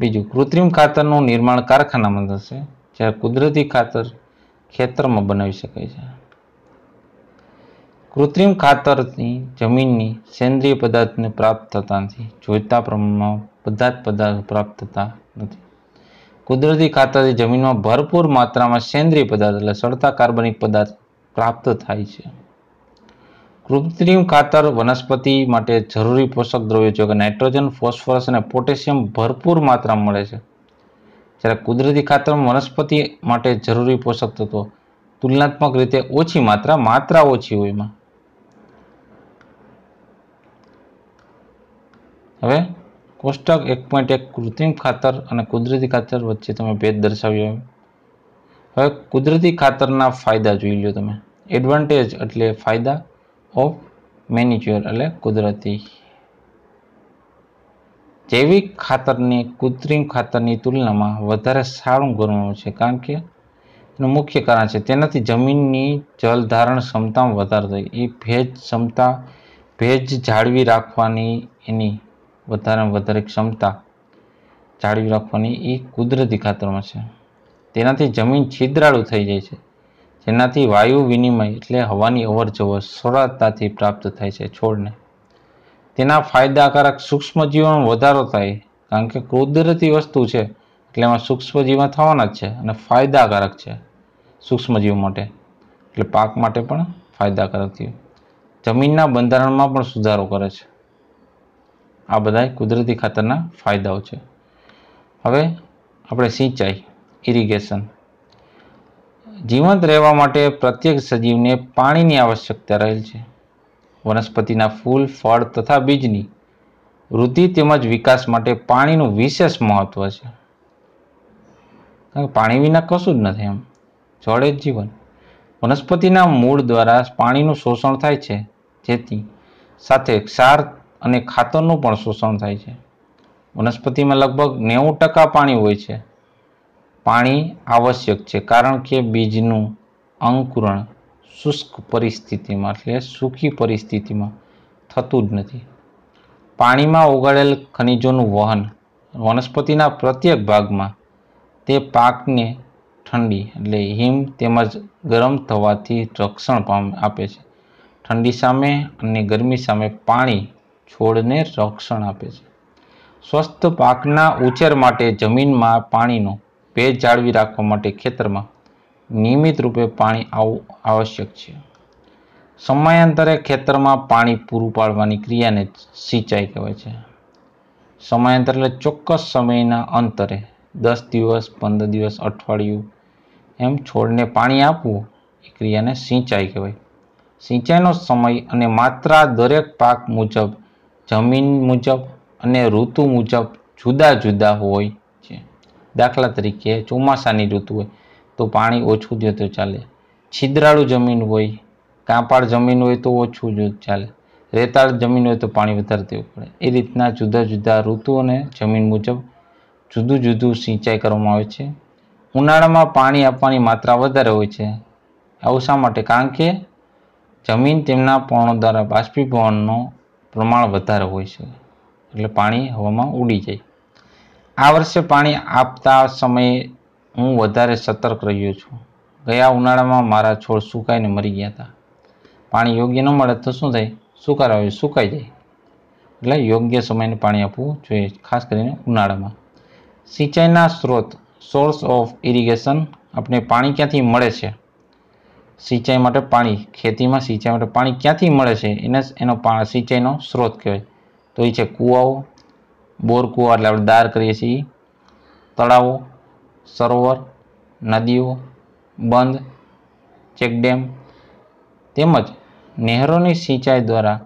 બીજું, કૃત્રિમ ખાતરનું નિર્માણ કારખાનામાં થશે જ્યારે કુદરતી ખાતર ખેતરમાં બનાવી શકાય છે. કૃત્રિમ ખાતરની જમીનની સેન્દ્રિય પદાર્થને પ્રાપ્ત થતા નથી, જોઈતા પ્રમાણમાં બધા જ પદાર્થ પ્રાપ્ત થતા નથી. કુદરતી ખાતરથી જમીનમાં ભરપૂર માત્રામાં સેન્દ્રિય પદાર્થ એટલે સડતા કાર્બનિક પદાર્થ પ્રાપ્ત થાય છે. કૃત્રિમ ખાતર વનસ્પતિ માટે જરૂરી પોષક દ્રવ્યો છે કે નાઇટ્રોજન, ફોસ્ફરસ અને પોટેશિયમ ભરપૂર માત્રામાં મળે છે. જ્યારે કુદરતી ખાતરમાં વનસ્પતિ માટે જરૂરી પોષક તત્વો તુલનાત્મક રીતે ઓછી માત્રા માત્રા ઓછી હોય એમાં. હવે કોષ્ટક એક પોઈન્ટ એક કૃત્રિમ ખાતર અને કુદરતી ખાતર વચ્ચે તમે ભેદ દર્શાવ્યો હવે કુદરતી ખાતરના ફાયદા જોઈ લો તમે. એડવાન્ટેજ એટલે ફાયદા ઓફ મેન્યુચ્યોર એટલે કુદરતી. જૈવિક ખાતરની, કૃત્રિમ ખાતરની તુલનામાં વધારે સારું ગણવામાં છે કારણ કે એનું મુખ્ય કારણ છે તેનાથી જમીનની જલધારણ ક્ષમતામાં વધારો થાય એ ભેજ ક્ષમતા, ભેજ જાળવી રાખવાની એની વધારે વધારે ક્ષમતા જાળવી રાખવાની એ કુદરતી ખાતરમાં છે. તેનાથી જમીન છિદ્રાળુ થઈ જાય છે. જેનાથી વાયુ વિનિમય એટલે હવાની અવર જવર સરળતાથી પ્રાપ્ત થાય છે છોડને. તેના ફાયદાકારક સૂક્ષ્મજીવોમાં વધારો થાય, કારણ કે કુદરતી વસ્તુ છે, એટલે એમાં સૂક્ષ્મજીવન થવાના જ છે અને ફાયદાકારક છે સૂક્ષ્મજીવ માટે. એટલે પાક માટે પણ ફાયદાકારક થયું. જમીનના બંધારણમાં પણ સુધારો કરે છે. આ બધા કુદરતી ખાતરના ફાયદાઓ છે. હવે આપણે સિંચાઈ. ઇરિગેશન જીવંત રહેવા માટે પ્રત્યેક સજીવને પાણીની આવશ્યકતા રહેલ છે. વનસ્પતિના ફૂલ, ફળ તથા બીજની વૃદ્ધિ તેમજ વિકાસ માટે પાણીનું વિશેષ મહત્વ છે. કારણ કે પાણી વિના કશું જ નથી એમ. જળ જ જીવન. વનસ્પતિના મૂળ દ્વારા પાણીનું શોષણ થાય છે. જેથી સાથે ક્ષાર અને ખાતરનું પણ શોષણ થાય છે. વનસ્પતિમાં લગભગ નેવું ટકા પાણી હોય છે. પાણી આવશ્યક છે, કારણ કે બીજનું અંકુરણ શુષ્ક પરિસ્થિતિમાં એટલે સૂકી પરિસ્થિતિમાં થતું જ નથી. પાણીમાં ઓગાળેલ ખનિજોનું વહન વનસ્પતિના પ્રત્યેક ભાગમાં તે પાકને ઠંડી એટલે હિમ તેમજ ગરમ થવાથી રક્ષણ પામ આપે છે. ઠંડી સામે અને ગરમી સામે પાણી છોડને રક્ષણ આપે છે. સ્વસ્થ પાકના ઉછેર માટે જમીનમાં પાણીનો ભેજ જાળવી રાખવા માટે ખેતરમાં નિયમિત રૂપે પાણી આવવું આવશ્યક છે. સમયાંતરે ખેતરમાં પાણી પૂરું પાડવાની ક્રિયાને સિંચાઈ કહેવાય છે. સમયાંતર એટલે ચોક્કસ સમયના અંતરે દસ દિવસ, પંદર દિવસ, અઠવાડિયું એમ છોડને પાણી આપવું એ ક્રિયાને સિંચાઈ કહેવાય. સિંચાઈનો સમય અને માત્રા દરેક પાક મુજબ, જમીન મુજબ અને ઋતુ મુજબ જુદા જુદા હોય દાખલા તરીકે ચોમાસાની ઋતુ હોય, તો પાણી ઓછું જોઈએ તો ચાલે. છિદ્રાળુ જમીન હોય, કાંપાળ જમીન હોય તો ઓછું જ ચાલે. રેતાળ જમીન હોય તો પાણી વધારે દેવું પડે. એ રીતના જુદા જુદા ઋતુ અને જમીન મુજબ જુદું જુદું સિંચાઈ કરવામાં આવે છે. ઉનાળામાં પાણી આપવાની માત્રા વધારે હોય છે. આવું શા માટે? કારણ કે જમીન તેમના પર્ણો દ્વારા બાષ્પીભવનનું પ્રમાણ વધારે હોય છે. એટલે પાણી હવામાં ઉડી જાય. આ વર્ષે પાણી આપતા સમયે હું વધારે સતર્ક રહ્યો છું. ગયા ઉનાળામાં મારા છોડ સુકાઈને મરી ગયા હતા. પાણી યોગ્ય ન મળે તો શું થાય? સુકારા સુકાઈ જાય. એટલે યોગ્ય સમયને પાણી આપવું જોઈએ, ખાસ કરીને ઉનાળામાં. સિંચાઈના સ્ત્રોત સોર્સ ઓફ ઇરિગેશન આપણે પાણી ક્યાંથી મળે છે? સિંચાઈ માટે પાણી, ખેતીમાં સિંચાઈ માટે પાણી ક્યાંથી મળે છે? એને, એનો સિંચાઈનો સ્ત્રોત કહેવાય. તો એ છે કૂવાઓ બોર એટલે આપણે દાર કરીએ છીએ. તળાવો, સરોવર, નદીઓ, બંધ, ચેકડેમ તેમજ નહેરોની સિંચાઈ દ્વારા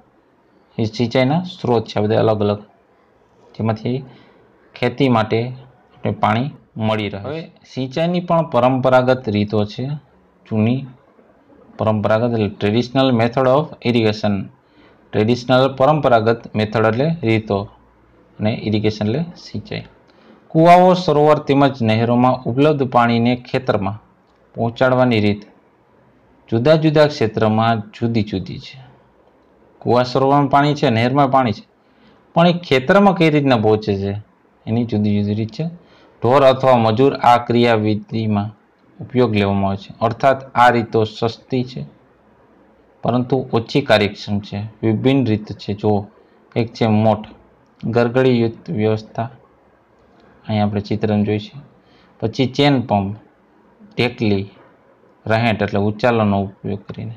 એ સિંચાઈના સ્ત્રોત છે બધા અલગ અલગ. જેમાંથી ખેતી માટે પાણી મળી રહે હવે સિંચાઈની પણ પરંપરાગત રીતો છે, જૂની પરંપરાગત એટલે traditional method of irrigation traditional પરંપરાગત મેથડ એટલે રીતો. અને ઇરિગેશન એટલે સિંચાઈ. કૂવાઓ સરોવર તેમજ નહેરોમાં ઉપલબ્ધ પાણીને ખેતરમાં પહોંચાડવાની રીત જુદા જુદા ક્ષેત્રમાં જુદી જુદી છે. કૂવા સરોવરમાં પાણી છે, નહેરમાં પાણી છે, પણ એ ખેતરમાં કઈ રીતના પહોંચે છે? એની જુદી જુદી રીત છે. ઢોર અથવા મજૂર આ ક્રિયાવિધિમાં ઉપયોગ લેવામાં આવે છે. અર્થાત આ રીતો સસ્તી છે, પરંતુ ઓછી કાર્યક્ષમ છે. વિભિન્ન રીત છે. જો એક છે મોટ. ગરગડીયુક્ત વ્યવસ્થા. અહીં આપણે ચિત્રણ જોઈશું પછી ચેન પંપ, ટેકલી, રહેટ એટલે ઉચાલોનો ઉપયોગ કરીને.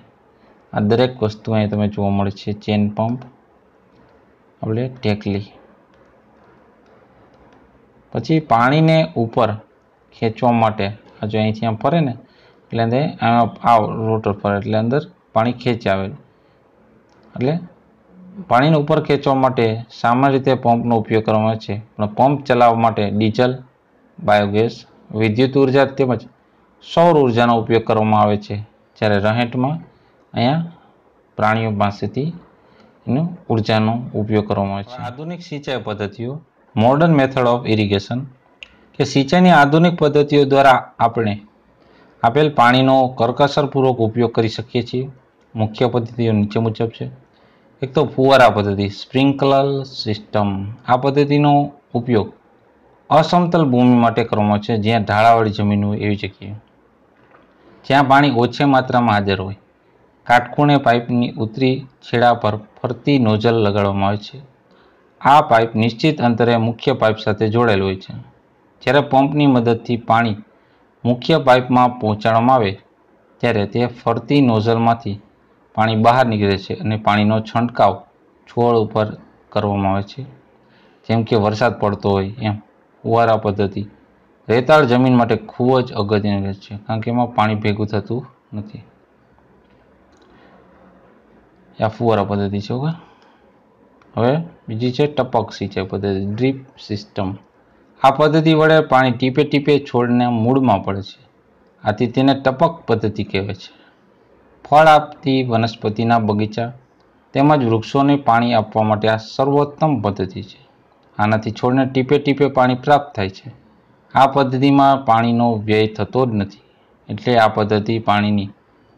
આ દરેક વસ્તુ અહીં તમે જોવા મળે છે, ચેન પંપ, આપણે ટેકલી. પછી પાણીને ઉપર ખેંચવા માટે હજુ અહીંથી આમ ફરે ને, એટલે અંદર આ રોટર ફરે એટલે અંદર પાણી ખેંચાવે એટલે પાણીને ઉપર ખેંચવા માટે સામાન્ય રીતે પંપનો ઉપયોગ કરવામાં આવે છે. પણ પંપ ચલાવવા માટે ડીઝલ, બાયોગેસ, વિદ્યુત ઊર્જા તેમજ સૌર ઉર્જાનો ઉપયોગ કરવામાં આવે છે. જ્યારે રહેંટમાં અહીંયા પ્રાણીઓ પાસેથી એનો ઉર્જાનો ઉપયોગ કરવામાં આવે છે. આધુનિક સિંચાઈ પદ્ધતિઓ મોડર્ન મેથડ ઓફ ઇરિગેશન કે સિંચાઈની આધુનિક પદ્ધતિઓ દ્વારા આપણે આપેલ પાણીનો કરકસરપૂર્વક ઉપયોગ કરી શકીએ છીએ. મુખ્ય પદ્ધતિઓ નીચે મુજબ છે. એક તો ફુવારા પદ્ધતિ, સ્પ્રિંકલર સિસ્ટમ. આ પદ્ધતિનો ઉપયોગ અસમતલ ભૂમિ માટે કરવામાં છે, જ્યાં ઢાળાવાળી જમીન હોય એવી જગ્યાએ. જ્યાં પાણી ઓછી માત્રામાં હાજર હોય. કાટખૂણે પાઇપની ઉતરી છેડા પર ફરતી નોઝલ લગાડવામાં આવે છે. આ પાઇપ નિશ્ચિત અંતરે મુખ્ય પાઇપ સાથે જોડાયેલ હોય છે. જ્યારે પંપની મદદથી પાણી મુખ્ય પાઇપમાં પહોંચાડવામાં આવે, ત્યારે તે ફરતી નોઝલમાંથી પાણી બહાર નીકળે છે અને પાણીનો છંટકાવ છોડ ઉપર કરવામાં આવે છે. જેમ કે વરસાદ પડતો હોય એમ, ફુવારા પદ્ધતિ. રેતાળ જમીન માટે ખૂબ જ અગત્યની છે, કારણ કે એમાં પાણી ભેગું થતું નથી. આ ફુવારા પદ્ધતિ છે ઓકે હવે બીજી છે ટપક સિંચાઈ પદ્ધતિ, ડ્રીપ સિસ્ટમ. આ પદ્ધતિ વડે પાણી ટીપે ટીપે છોડને મૂળમાં પડે છે. આથી તેને ટપક પદ્ધતિ કહેવાય છે. ફળ આપતી વનસ્પતિના બગીચા તેમજ વૃક્ષોને પાણી આપવા માટે આ સર્વોત્તમ પદ્ધતિ છે. આનાથી છોડને ટીપે ટીપે પાણી પ્રાપ્ત થાય છે. આ પદ્ધતિમાં પાણીનો વ્યય થતો જ નથી. એટલે આ પદ્ધતિ પાણીની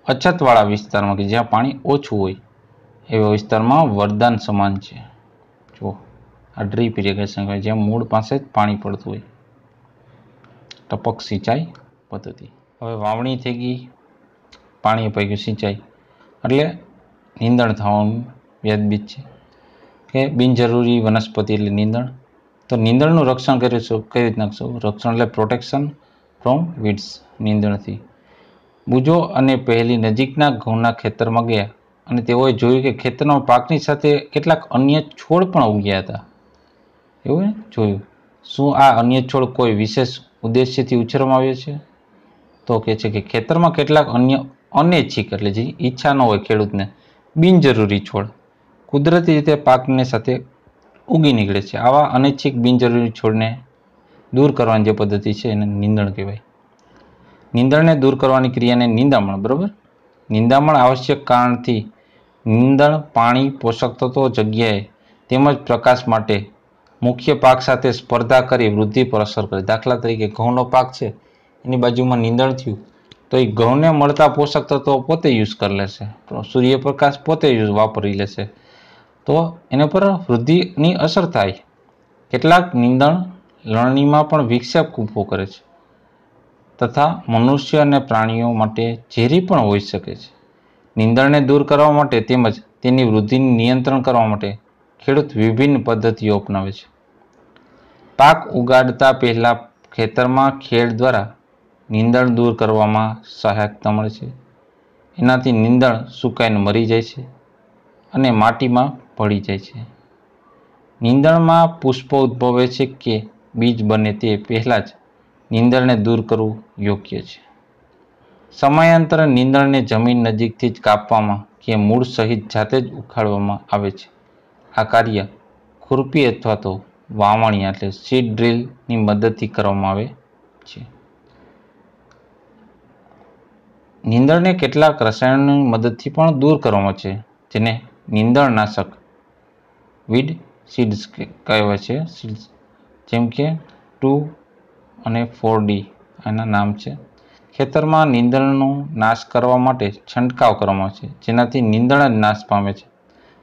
અછતવાળા વિસ્તારમાં કે જ્યાં પાણી ઓછું હોય એવા વિસ્તારમાં વરદાન સમાન છે. જો આ ડ્રીપ ઇરિગેશન કહેવાય, જ્યાં મૂળ પાસે જ પાણી પડતું હોય. ટપક સિંચાઈ પદ્ધતિ. હવે વાવણી થઈ ગઈ. પાણી અપાઈ સિંચાઈ. એટલે નીંદણ થવાનું વ્યાજબીજ છે. કે બિનજરૂરી વનસ્પતિ એટલે નીંદણ. તો નીંદણનું રક્ષણ કરીશું, કઈ રીતના કરશું? રક્ષણ એટલે પ્રોટેક્શન ફ્રોમ વીડ્સ નીંદણથી. બુજો અને પહેલી નજીકના ઘઉંના ખેતરમાં ગયા અને તેઓએ જોયું કે ખેતરના પાકની સાથે કેટલાક અન્ય છોડ પણ ઉગ્યા હતા. એવું જોયું. શું આ અન્ય છોડ કોઈ વિશેષ ઉદ્દેશ્યથી ઉછેરવામાં આવ્યો છે? તો કે છે કે ખેતરમાં કેટલાક અન્ય અનૈચ્છિક એટલે જે ઈચ્છા ન હોય ખેડૂતને, બિનજરૂરી છોડ. કુદરતી રીતે પાકને સાથે ઉગી નીકળે છે. આવા અનૈચ્છિક બિનજરૂરી છોડને દૂર કરવાની જે પદ્ધતિ છે એને નિંદણ કહેવાય. નિંદણને દૂર કરવાની ક્રિયાને નિંદામણ, બરાબર? નિંદામણ આવશ્યક કારણથી નિંદણ, પાણી, પોષક તત્વો, જગ્યાએ તેમજ પ્રકાશ માટે મુખ્ય પાક સાથે સ્પર્ધા કરી વૃદ્ધિ પર અસર કરે. દાખલા તરીકે ઘઉંનો પાક છે, એની બાજુમાં નિંદણ થયું. તો એ ઘઉંને મળતા પોષક તત્વો પોતે યુઝ કરી લેશે. સૂર્યપ્રકાશ પોતે યુઝ વાપરી લેશે. તો એના પર વૃદ્ધિની અસર થાય. કેટલાક નીંદણ લણણીમાં પણ વિક્ષેપ ઊભો કરે છે. તથા મનુષ્ય અને પ્રાણીઓ માટે ઝેરી પણ હોઈ શકે છે. નીંદણને દૂર કરવા માટે તેમજ તેની વૃદ્ધિને નિયંત્રણ કરવા માટે ખેડૂત વિભિન્ન પદ્ધતિઓ અપનાવે છે. પાક ઉગાડતા પહેલાં ખેતરમાં ખેડ દ્વારા નીંદણ દૂર કરવામાં સહાયકતા મળે છે. એનાથી નીંદણ સુકાઈને મરી જાય છે અને માટીમાં ભળી જાય છે. નીંદણમાં પુષ્પો ઉદ્ભવે છે કે બીજ બને તે પહેલાં જ નીંદણને દૂર કરવું યોગ્ય છે. સમયાંતરે નીંદણને જમીન નજીકથી જ કાપવામાં કે મૂળ સહિત જાતે જ ઉખાડવામાં આવે છે. આ કાર્ય ખુરપી અથવા તો વાવણી એટલે સીડ ડ્રીલની મદદથી કરવામાં આવે છે. નીંદણને કેટલાક રસાયણોની મદદથી પણ દૂર કરવામાં છે, જેને નીંદણનાશક વીડ સીડ્સ કહેવાય છે. સીડ્સ જેમ કે ટુ અને ફોર ડી એના નામ છે. ખેતરમાં નીંદણનો નાશ કરવા માટે છંટકાવ કરવામાં આવે છે, જેનાથી નીંદણ જ નાશ પામે છે.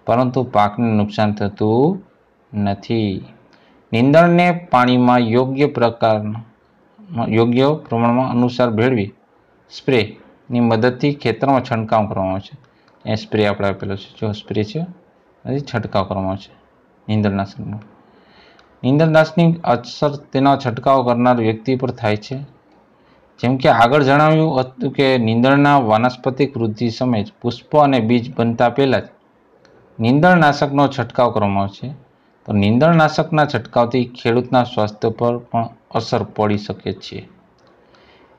પરંતુ પાકને નુકસાન થતું નથી. નીંદણને પાણીમાં યોગ્ય પ્રકારના, યોગ્ય પ્રમાણમાં અનુસાર ભેળવી સ્પ્રેની મદદથી ખેતરમાં છંટકાવ કરવામાં છે. એ સ્પ્રે આપણે આપેલો છે. જો સ્પ્રે છે એથી છંટકાવ કરવામાં છે. નીંદણનાશકનો. નીંદણનાશની અસર તેનો છંટકાવ કરનાર વ્યક્તિ પર થાય છે. જેમ કે આગળ જણાવ્યું હતું કે નીંદણના વાનસ્પતિક વૃદ્ધિ સમયે પુષ્પ અને બીજ બનતા પહેલાં જ નીંદણનાશકનો છંટકાવ કરવામાં છે. તો નીંદણનાશકના છંટકાવથી ખેડૂતના સ્વાસ્થ્ય પર પણ અસર પડી શકે છે.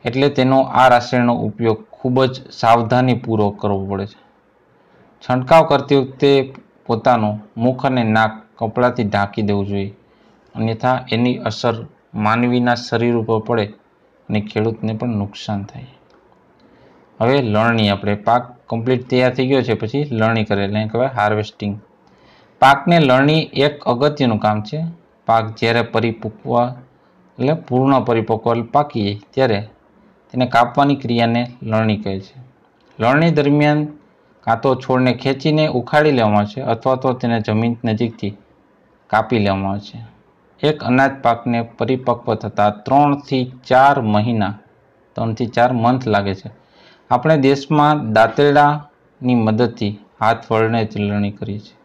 એટલે તેનો આ રાસાયણનો ઉપયોગ ખૂબ જ સાવધાનીપૂર્વક કરવો પડે છે. છંટકાવ કરતી વખતે પોતાનું મુખ અને નાક કપડાથી ઢાંકી દેવું જોઈએ. અન્યથા એની અસર માનવીના શરીર ઉપર પડે અને ખેડૂતને પણ નુકસાન થાય. હવે લણણી આપણે પાક કમ્પ્લીટ તૈયાર થઈ ગયો છે, પછી લણણી કરે એટલે કહેવાય હાર્વેસ્ટિંગ પાકને લણણી એક અગત્યનું કામ છે. પાક જ્યારે પરિપક્વ એટલે પૂર્ણ પરિપક્વ પાકી જાય ત્યારે તેને કાપવાની ક્રિયાને લણણી કહે છે. લણણી દરમિયાન કાં તો છોડને ખેંચીને ઉખાડી લેવામાં છે અથવા તો તેને જમીન નજીકથી કાપી લેવામાં આવે છે. એક અનાજ પાકને પરિપક્વ થતાં ત્રણથી ચાર મહિના, ત્રણથી ચાર મંથ લાગે છે. આપણે દેશમાં દાંતરડાની મદદથી હાથ વળને જ લણણી કરીએ છીએ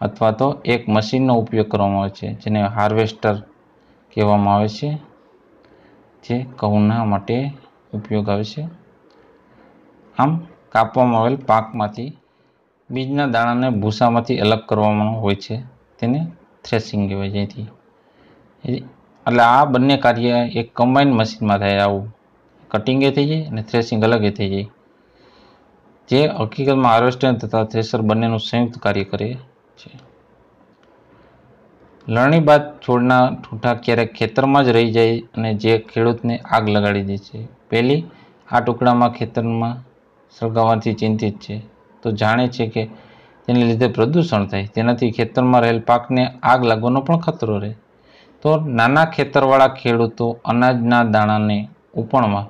અથવા તો એક મશીનનો ઉપયોગ કરવામાં આવે છે જેને હાર્વેસ્ટર કહેવામાં આવે છે. જે ઘઉંના માટે ઉપયોગ આવે છે. આમ કાપવામાં આવેલ પાકમાંથી બીજના દાણાને ભૂસામાંથી અલગ કરવામાં હોય છે. તેને થ્રેસિંગ કહેવાય જેથી. એટલે આ બંને કાર્ય એક કમ્બાઈન મશીનમાં થાય. આવું કટિંગે થઈ જાય અને થ્રેસિંગ અલગે થઈ જાય. જે હકીકતમાં હાર્વેસ્ટર તથા થ્રેસર બંનેનું સંયુક્ત કાર્ય કરે છે. લણણી બાદ છોડના ઠૂઠા ક્યારેક ખેતરમાં જ રહી જાય અને જે ખેડૂતને આગ લગાડી દે છે. પહેલી, આ ટુકડામાં ખેતરમાં સળગાવવાથી ચિંતિત છે. તો જાણે છે કે તેને લીધે પ્રદૂષણ થાય. તેનાથી ખેતરમાં રહેલ પાકને આગ લાગવાનો પણ ખતરો રહે. તો નાના ખેતરવાળા ખેડૂતો અનાજના દાણાને ઉપણમાં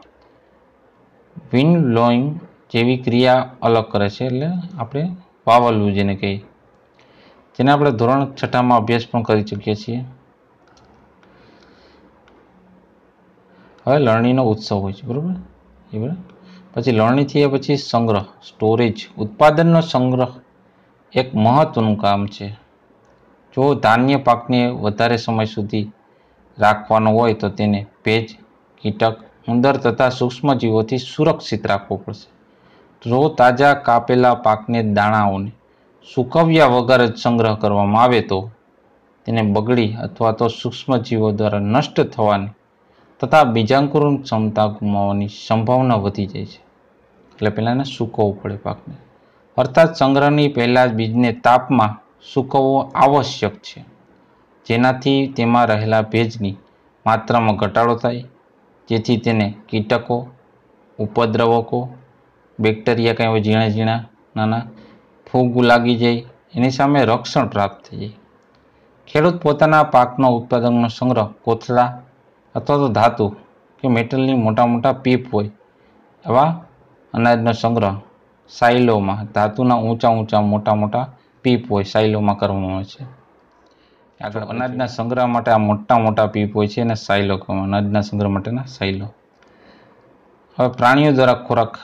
વિન લોઈંગ જેવી ક્રિયા અલગ કરે છે. એટલે આપણે વાવલવું જેને કહીએ. જેને આપણે ધોરણ છઠ્ઠામાં અભ્યાસ પણ કરી ચૂકીએ છીએ. હવે લણણીનો ઉત્સવ હોય છે, બરાબર? એ બરાબર? પછી લણણીથી એ પછી સંગ્રહ, સ્ટોરેજ, ઉત્પાદનનો સંગ્રહ એક મહત્વનું કામ છે. જો ધાન્ય પાકને વધારે સમય સુધી રાખવાનો હોય તો તેને ભેજ કીટક, ઉંદર તથા સૂક્ષ્મજીવોથી સુરક્ષિત રાખવો પડશે. જો તાજા કાપેલા પાકને દાણાઓને સૂકવ્યા વગર જ સંગ્રહ કરવામાં આવે તો તેને બગડી અથવા તો સૂક્ષ્મજીવો દ્વારા નષ્ટ થવાની તથા બીજાંકુરણ ક્ષમતા ગુમાવવાની સંભાવના વધી જાય છે. એટલે પહેલાં એને સૂકવવું પડે પાકને. અર્થાત સંગ્રહની પહેલાં બીજને તાપમાં સૂકવવો આવશ્યક છે. જેનાથી તેમાં રહેલા ભેજની માત્રામાં ઘટાડો થાય, જેથી તેને કીટકો, ઉપદ્રવકો, બેક્ટેરિયા કંઈ હોય ઝીણા ઝીણા નાના ફૂગ લાગી જાય એની સામે રક્ષણ પ્રાપ્ત થઈ જાય. ખેડૂત પોતાના પાકનો ઉત્પાદનનો સંગ્રહ કોથળા અથવા તો ધાતુ કે મેટલની મોટા મોટા પીપ હોય એવા અનાજનો સંગ્રહ સાઇલોમાં ધાતુના ઊંચા ઊંચા મોટા મોટા પીપ હોય સાઇલોમાં કરવામાં આવે છે. આગળ અનાજના સંગ્રહ માટે આ મોટા મોટા પીપ હોય છે અને સાઇલો કહેવાય અનાજના સંગ્રહ માટેના સાઇલો હવે પ્રાણીઓ દ્વારા ખોરાક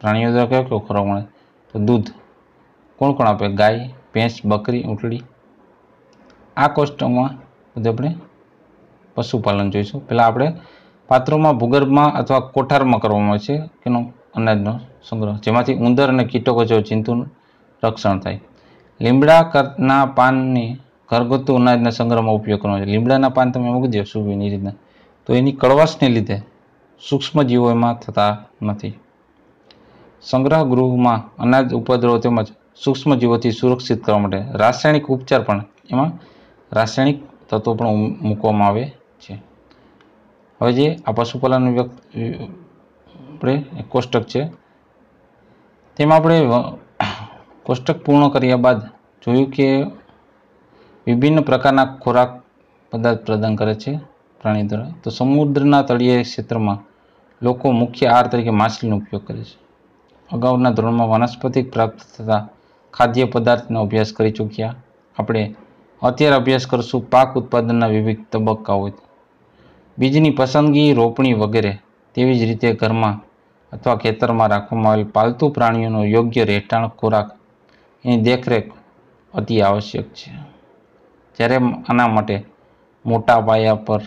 પ્રાણીઓ દ્વારા કયો કયો ખોરાક મળે? તો દૂધ. કોણ કોણ આપે? ગાય, ભેંસ, બકરી ઊંટડી આ કોષ્ટકમાં બધું આપણે પશુપાલન જોઈશું. પહેલાં આપણે પાત્રોમાં ભૂગર્ભમાં અથવા કોઠારમાં કરવામાં આવે છે, એનો અનાજનો સંગ્રહ. જેમાંથી ઉંદર અને કીટકો જંતુનું રક્ષણ થાય. લીમડાના પાનની ઘરગથ્થુ અનાજના સંગ્રહમાં ઉપયોગ કરવાનો છે. લીમડાના પાન તમે મૂકી દો સુવીની રીતના તો એની કડવાશને લીધે સૂક્ષ્મ જીવો એમાં થતા નથી. સંગ્રહ ગૃહમાં અનાજ ઉપદ્રવ તેમજ સૂક્ષ્મજીવોથી સુરક્ષિત કરવા માટે રાસાયણિક ઉપચાર પણ એમાં રાસાયણિક તત્વો પણ મૂકવામાં આવે છે. હવે જે આ પશુપાલન વ્યક્ત, આપણે કોષ્ટક છે. તેમાં આપણે કોષ્ટક પૂર્ણ કર્યા બાદ જોયું કે વિભિન્ન પ્રકારના ખોરાક પદાર્થ પ્રદાન કરે છે પ્રાણી દ્વારા. તો સમુદ્રના તળિયે ક્ષેત્રમાં લોકો મુખ્ય આહાર તરીકે માછલીનો ઉપયોગ કરે છે. અગાઉના ધોરણમાં વનસ્પતિક પ્રાપ્ત થતા ખાદ્ય પદાર્થનો અભ્યાસ કરી ચૂક્યા. આપણે અત્યારે અભ્યાસ કરશું પાક ઉત્પાદનના વિવિધ તબક્કાઓ. બીજની પસંદગી રોપણી વગેરે. તેવી જ રીતે ઘરમાં અથવા ખેતરમાં રાખવામાં આવેલ પાલતુ પ્રાણીઓનો યોગ્ય રહેઠાણ ખોરાક એની દેખરેખ અતિ આવશ્યક છે. જ્યારે આના માટે મોટા પાયા પર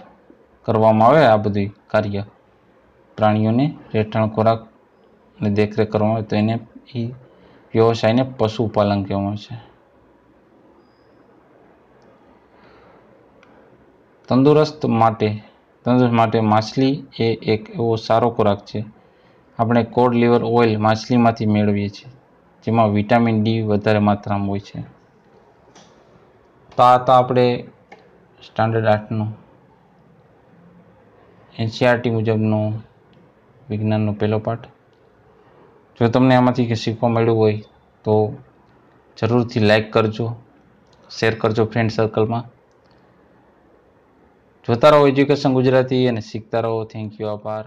કરવામાં આવે આ બધી કાર્ય પ્રાણીઓને રહેઠાણ ખોરાક અને દેખરેખ કરવામાં આવે તો એને એ વ્યવસાયને પશુપાલન કહેવામાં છે. તંદુરસ્ત માટે તંદુરસ્ત માટે માછલી એ એક એવો સારો ખોરાક છે. આપણે કોડ લીવર ઓઇલ માછલીમાંથી મેળવીએ છીએ, જેમાં વિટામિન ડી વધારે માત્રામાં હોય છે. તો આ તો આપણે સ્ટાન્ડર્ડ આર્ટનું એનસીઆરટી મુજબનો વિજ્ઞાનનો પહેલો પાઠ. જો તમને આમાંથી કે શીખવા મળ્યું હોય તો જરૂરથી લાઈક કરજો શેર કરજો ફ્રેન્ડ સર્કલમાં જોતા રહો એજ્યુકેશન ગુજરાતી અને શીખતા રહો. થેન્ક યુ આભાર.